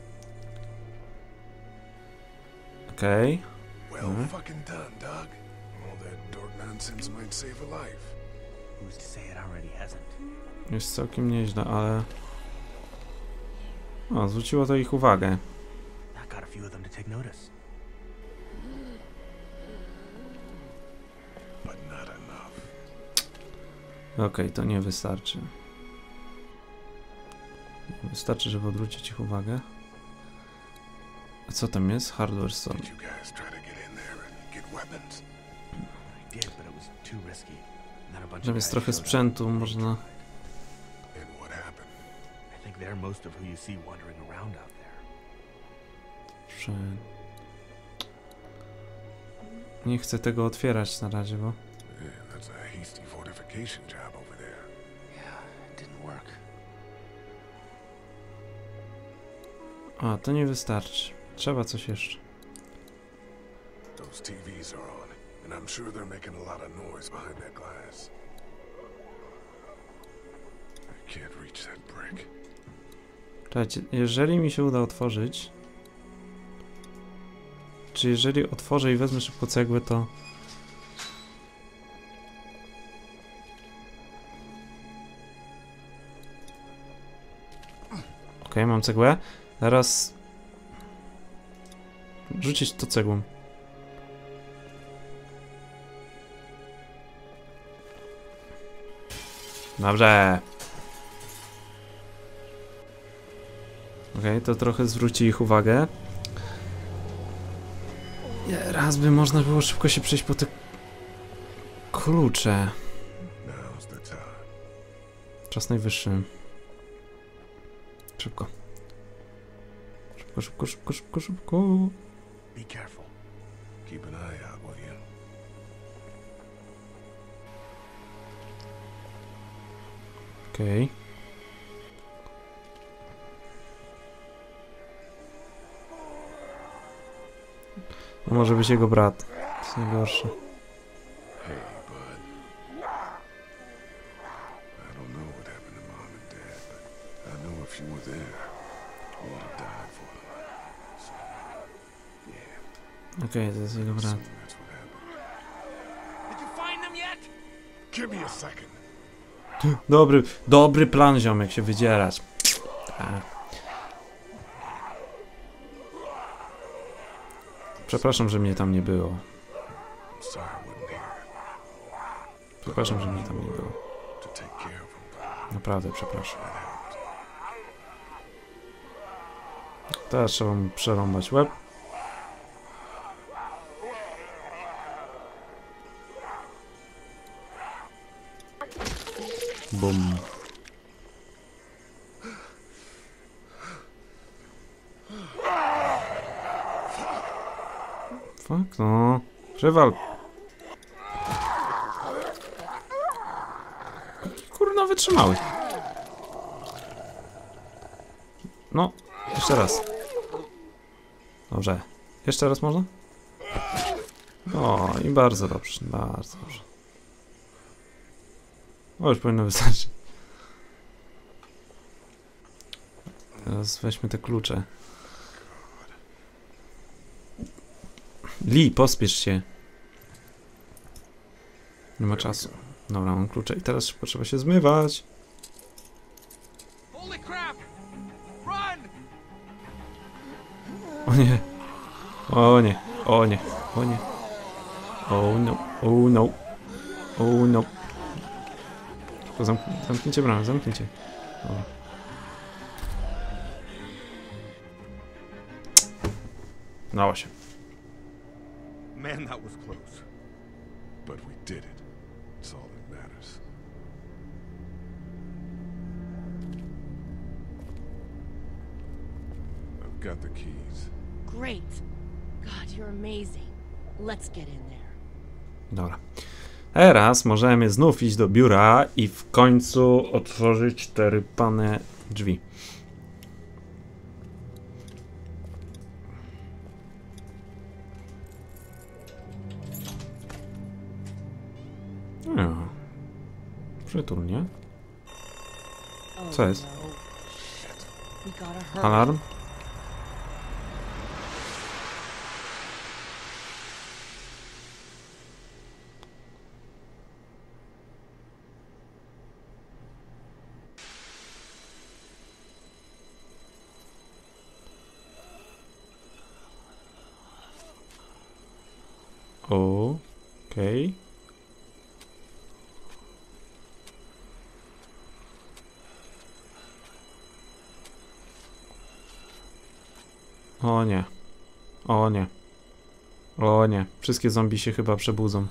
it already hasn't? Jest całkiem nieźle, ale... O, zwróciło to ich uwagę. That got a few of them to take notice. But not enough. Okej, to nie wystarczy. Wystarczy, żeby odwrócić ich uwagę. Co tam jest? Hardware store. Tam jest trochę sprzętu, można... Sprzęt. Nie chcę tego otwierać na razie, bo... A, to nie wystarczy. Trzeba coś jeszcze. Those TVs are on, and I'm sure they're making a lot of noise behind that glass. I can't reach that brick. Czekajcie, jeżeli mi się uda otworzyć... Czy jeżeli otworzę i wezmę szybko cegłę, to... Okej, mam cegłę. Teraz... Rzucić to cegłą. Dobrze. Okej, to trochę zwróci ich uwagę. Raz by można było szybko się przejść po te klucze. Czas najwyższy. Szybko. Szybko, szybko, szybko, szybko, szybko. Be careful. Keep an eye out, will you? Okej. No może być jego brat. To jest najgorsze. Okej, to jest jego brat. Dobry, dobry plan, ziomek, się wydzierać. Tak. Przepraszam, że mnie tam nie było. Przepraszam, że mnie tam nie było. Naprawdę przepraszam. Teraz trzeba mu przerąbać łeb. Bum. Fuck no. Przewal. Kurna wytrzymały. No, jeszcze raz. Dobrze. Jeszcze raz można? O, i bardzo dobrze, bardzo dobrze. O, już powinno wystarczyć. Teraz weźmy te klucze. Lee, pospiesz się. Nie ma czasu. Dobra, mam klucze i teraz trzeba się zmywać. Holy crap! Run! O nie. O nie. O nie. O nie. Oh no. Oh no. Oh no. Tylko zamk zamknijcie bramę, zamknijcie. Dobra. Dało się. Man, that was close. But we did it. It's all that matters. I've got the keys. Great. God, you're amazing. Let's get in there. Dobra. Teraz możemy znów iść do biura i w końcu otworzyć te rypane drzwi. No. Przytulnie. Oh, Co jest? hurry. Alarm? O, okej. O nie. O nie. O nie. Wszystkie zombie się chyba przebudzą.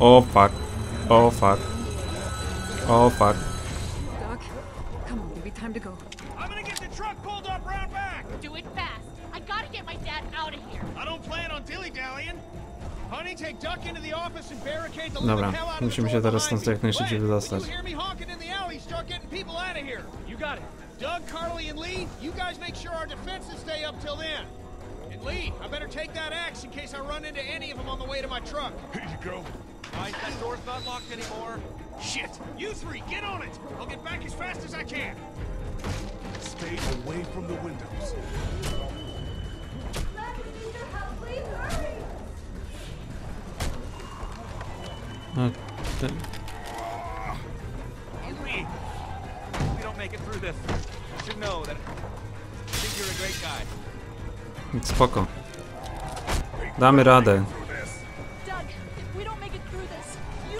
O fuck. O fuck. O fuck. Doc, come on, baby, time to go. I'm gonna get the truck pulled up round back! Do it fast. I gotta get my dad out of here. I don't plan on dilly-dallying. Honey, take Duck into the office and barricade the Dobra, living hell out of the musimy się teraz stąd jak najszybciej wydostać.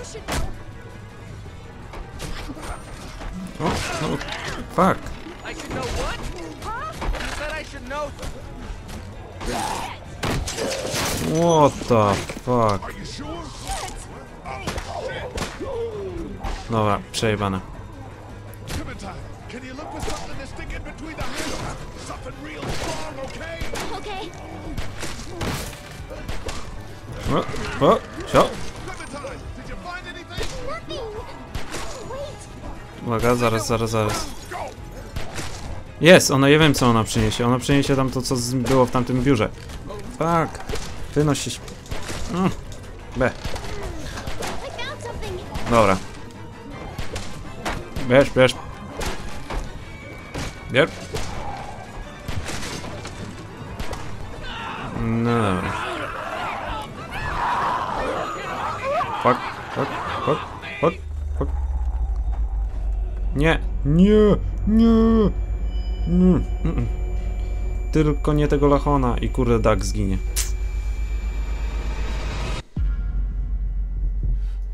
Should know. O, no, fuck. What? The fuck. Dobra, przejebane. Zaraz, zaraz, zaraz. Jest, ona, ja wiem co ona przyniesie. Ona przyniesie tam to, co było w tamtym biurze. Tak. Wynoś się. Mm. B. Dobra. Bierz. Bierz. Nie, nie, nie. mm, mm. Tylko nie tego lachona i kurde Duck zginie.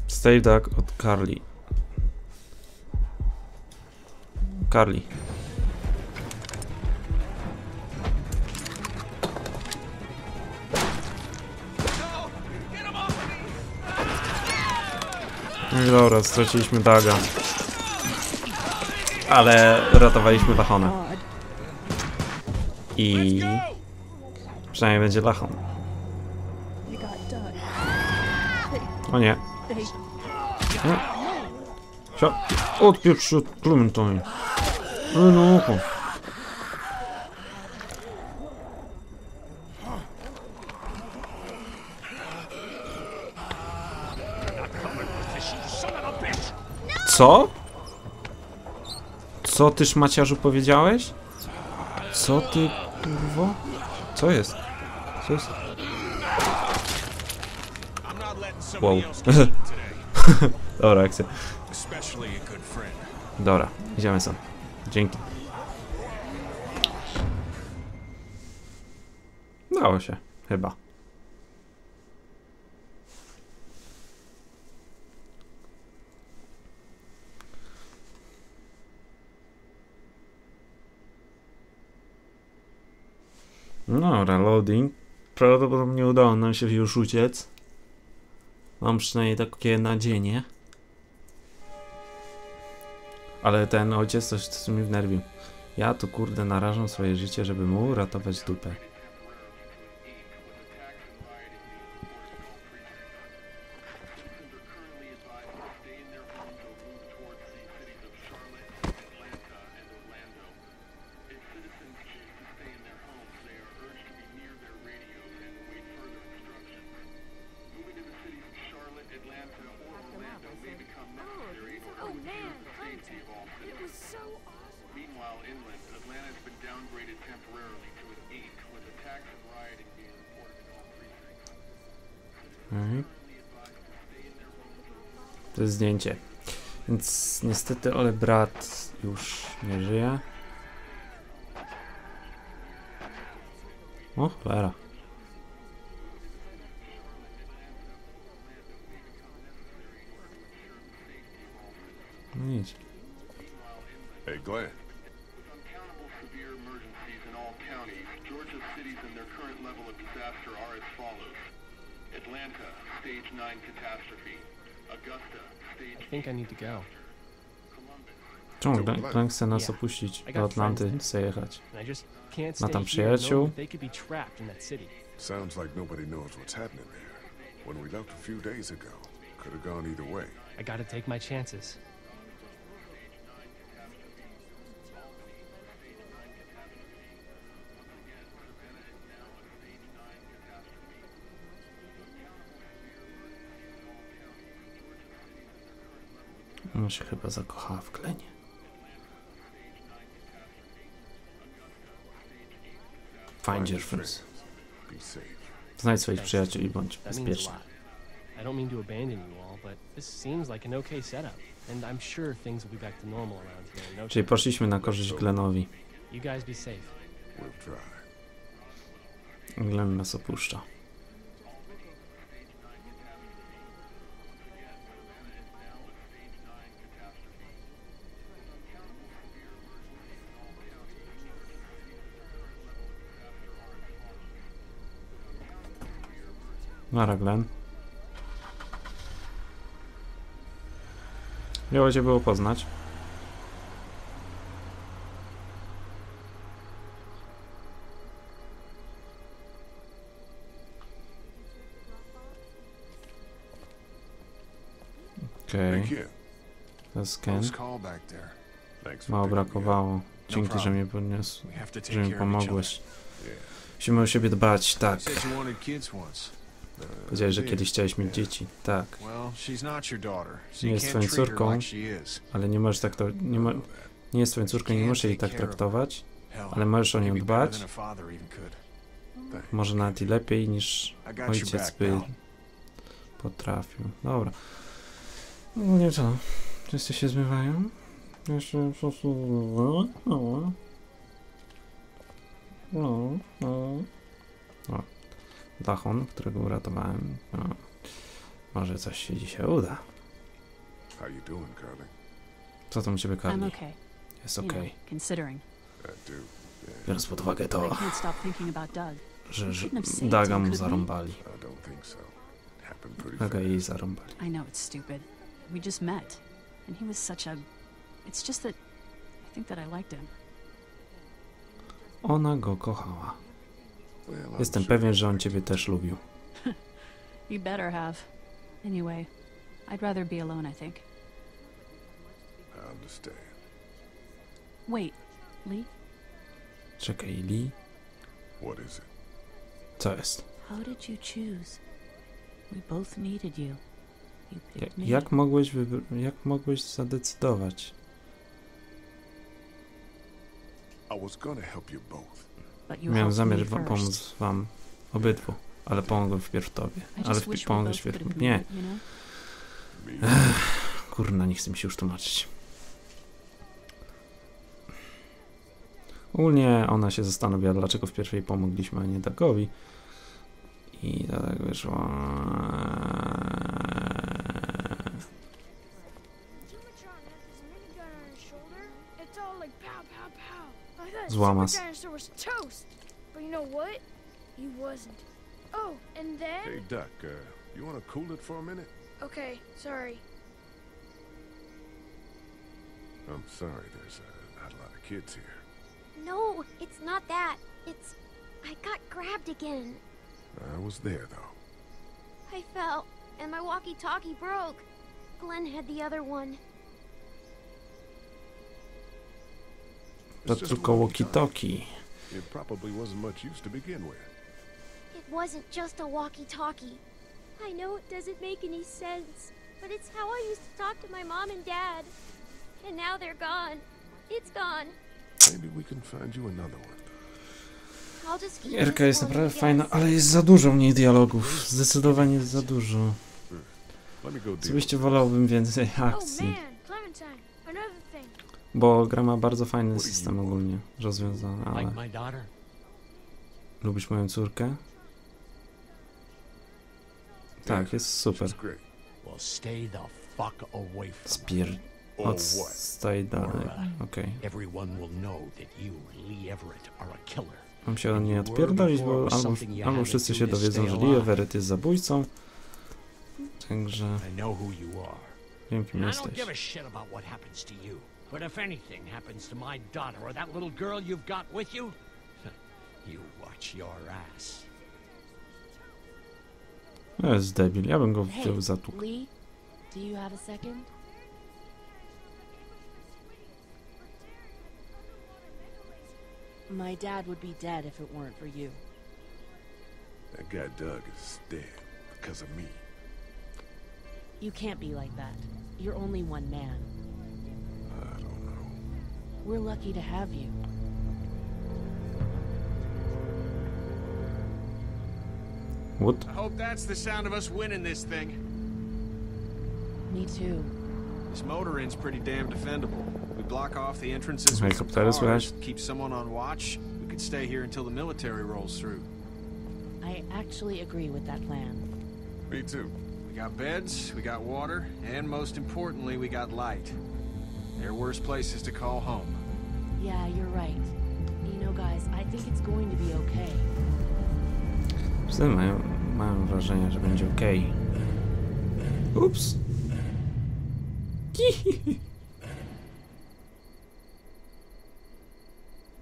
Stay Duck od Carly. Carly. No dobra, straciliśmy Daga. Ale ratowaliśmy Lachona. I... Przynajmniej będzie Lachon. O nie. Sia- Odpieprz się od Clementine. No, ucho. Co? Co ty szmaciarzu powiedziałeś? Co ty kurwo? Co jest? Co jest? Wow. Dobra, akcja. Dobra, idziemy sam. Dzięki. Dało się, chyba. No, reloading. Prawdopodobnie udało nam się już uciec. Mam przynajmniej takie nadzieję. Ale ten ojciec coś coś mi wnerwił. Ja tu kurde narażam swoje życie, żeby mu uratować dupę. Brat już nie żyje. O, cholera. No nic. Hey, Glenn. Uncountable severe emergencies in all counties, Georgia's cities and their current level of disaster are as follows. Atlanta, stage 9 catastrophe. Augusta, stage I think I need to go. Czemu Glenn, Glenn chce nas opuścić do Atlanty, chce jechać? Ma tam przyjaciół? Sounds like nobody knows what's happening there. When we left a few days ago, could have gone either way. I gotta take my chances. Ona się chyba zakochała w Glenie. Find your friends. Be safe. Znajdź swoich przyjaciół i bądź That means a bezpieczny. lot. I don't mean to abandon you all, but this seems like an okay setup. And I'm sure things will be back to normal around here no Czyli poszliśmy na korzyść Glenowi. You guys be safe. We'll try. Glen nas opuszcza. Nara, Glenn. Miło Cię było poznać. Okej. Okay. To scan. Mało brakowało. Dzięki, że mnie podniósł, że mi pomogłeś. Musimy o siebie dbać, tak. Powiedziałeś, że kiedyś chciałeś mieć dzieci. Tak. Nie jest twoją córką, ale nie możesz tak to... Nie, mo, nie jest twoją córką, nie możesz jej tak traktować, ale możesz o nią dbać. could. Może nawet i lepiej niż ojciec by potrafił. Dobra. No nie co? Wszyscy się zmywają? Jeszcze zmywają? No. No, no. O. Dachon, którego uratowałem. No. Może coś się dzisiaj uda. How you doing, Carly? Co tam u ciebie, I'm Carly? okay. Jest You know, okej. considering. Do. Yeah. Biorąc pod uwagę to, że, że Daga mu zarąbali. Daga jej zarąbali. I know it's stupid. We just met. And he was such a... It's just that... I think that I liked him. Ona go kochała. Jestem pewien, że on ciebie też lubił. You better have. Anyway, I'd rather be alone, I think. I understand. Wait, Lee? Czekaj, Lee? What is it? Co jest? How did you choose? We both needed you. You picked me. jak mogłeś jak mogłeś zadecydować? I was gonna help you both. Miałem zamiar pomóc wam obydwu, ale pomogłem wpierw tobie. Ale wpi- both wpierw... could have Nie, made it, you know? Me kurna, nie chcę mi się już tłumaczyć. Ogólnie ona się zastanowiła, dlaczego w pierwszej pomogliśmy, a nie Dagowi. I tak wyszło. Pow. I thought Złamas. Super Dinosaur was toast. But you know what? He wasn't. Oh, and then... Hey, Duck, uh, you wanna cool it for a minute? Okay, sorry. I'm sorry, there's uh, not a lot of kids here. No, it's not that. It's. I got grabbed again. I was there, though. I fell, and my walkie talkie broke. Glenn had the other one. To tylko walkie-talkie. walkie-talkie. It probably wasn't much use to begin with. It wasn't just a walkie talkie. I know it doesn't make any sense, but it's how I used to talk to my mom and dad. And now they're gone. It's gone. Maybe we can find you another one. Gierka jest naprawdę fajna, ale jest za dużo w niej dialogów. Zdecydowanie za dużo. Osobiście wolałbym więcej Oh akcji. Bo gra ma bardzo fajny system ogólnie rozwiązany, ale... Lubisz moją córkę? Tak, jest super. Spier... Or Od what? staj dalej. Alright. Okej. Killer. Mam się od niej odpierdolić, bo albo, albo wszyscy się dowiedzą, że Lee Everett jest zabójcą. Także wiem kim jesteś. Give a shit about what happens to you. But if anything happens to my daughter or that little girl you've got with you, you watch your ass. No jest debil, ja bym go Hey, wziął za tłuk. Lee, do you have a second? My dad would be dead if it weren't for you. That guy Doug is dead because of me. You can't be like that. You're only one man. I don't know. We're lucky to have you. What? I hope that's the sound of us winning this thing. Me too. This motor inn's pretty damn defendable. We block off the entrances with some Helikoptery cars, słychać? keep someone on watch. We could stay here until the military rolls through. I actually agree with that plan. Me too. We got beds, we got water, and most importantly, we got light. There are worse places to call home. Yeah, you're right. You know, guys, I think it's going to be okay. Wszyscy mają, mają wrażenie, że będzie ok. Ups.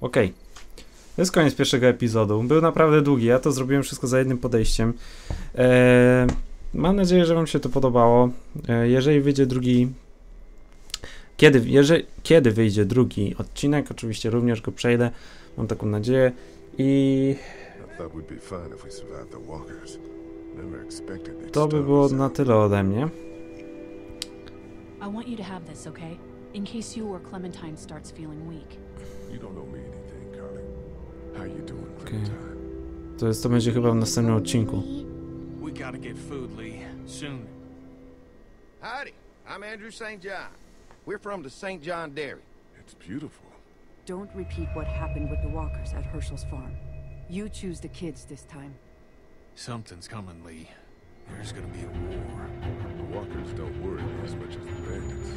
Okej. To jest koniec pierwszego epizodu. Był naprawdę długi. Ja to zrobiłem wszystko za jednym podejściem. Eee, mam nadzieję, że Wam się to podobało. E, Jeżeli wyjdzie drugi. Kiedy, jeżeli, kiedy wyjdzie drugi odcinek, oczywiście również go przejdę. Mam taką nadzieję. I to by było na tyle ode mnie. I want you to have this, okay? In case you or Clementine starts feeling weak. You don't owe me anything, Carly. How you doing, Okay. Clementine? To jest to będzie chyba w następnym odcinku. We gotta get food, Lee. Soon. Howdy, I'm Andrew St. John. We're from the St. John Dairy. It's beautiful. Don't repeat what happened with the walkers at Herschel's farm. You choose the kids this time. Something's coming, Lee. There's gonna be a war. The walkers don't worry me as much as the bandits.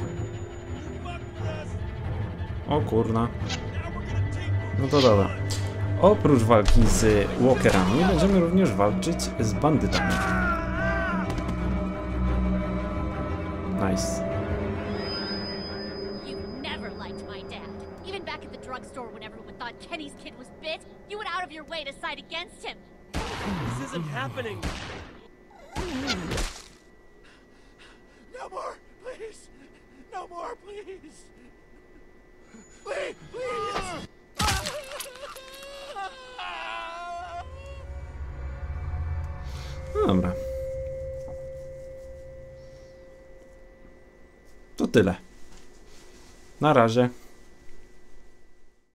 O kurna. No to dobra. Oprócz walki z walkerami, będziemy również walczyć z bandytami. Nice. Thought Kenny's kid was bit, you went out of your way to side against him. This isn't happening. No more, please. No more, please. Please, please. No dobra. To tyle. Na razie.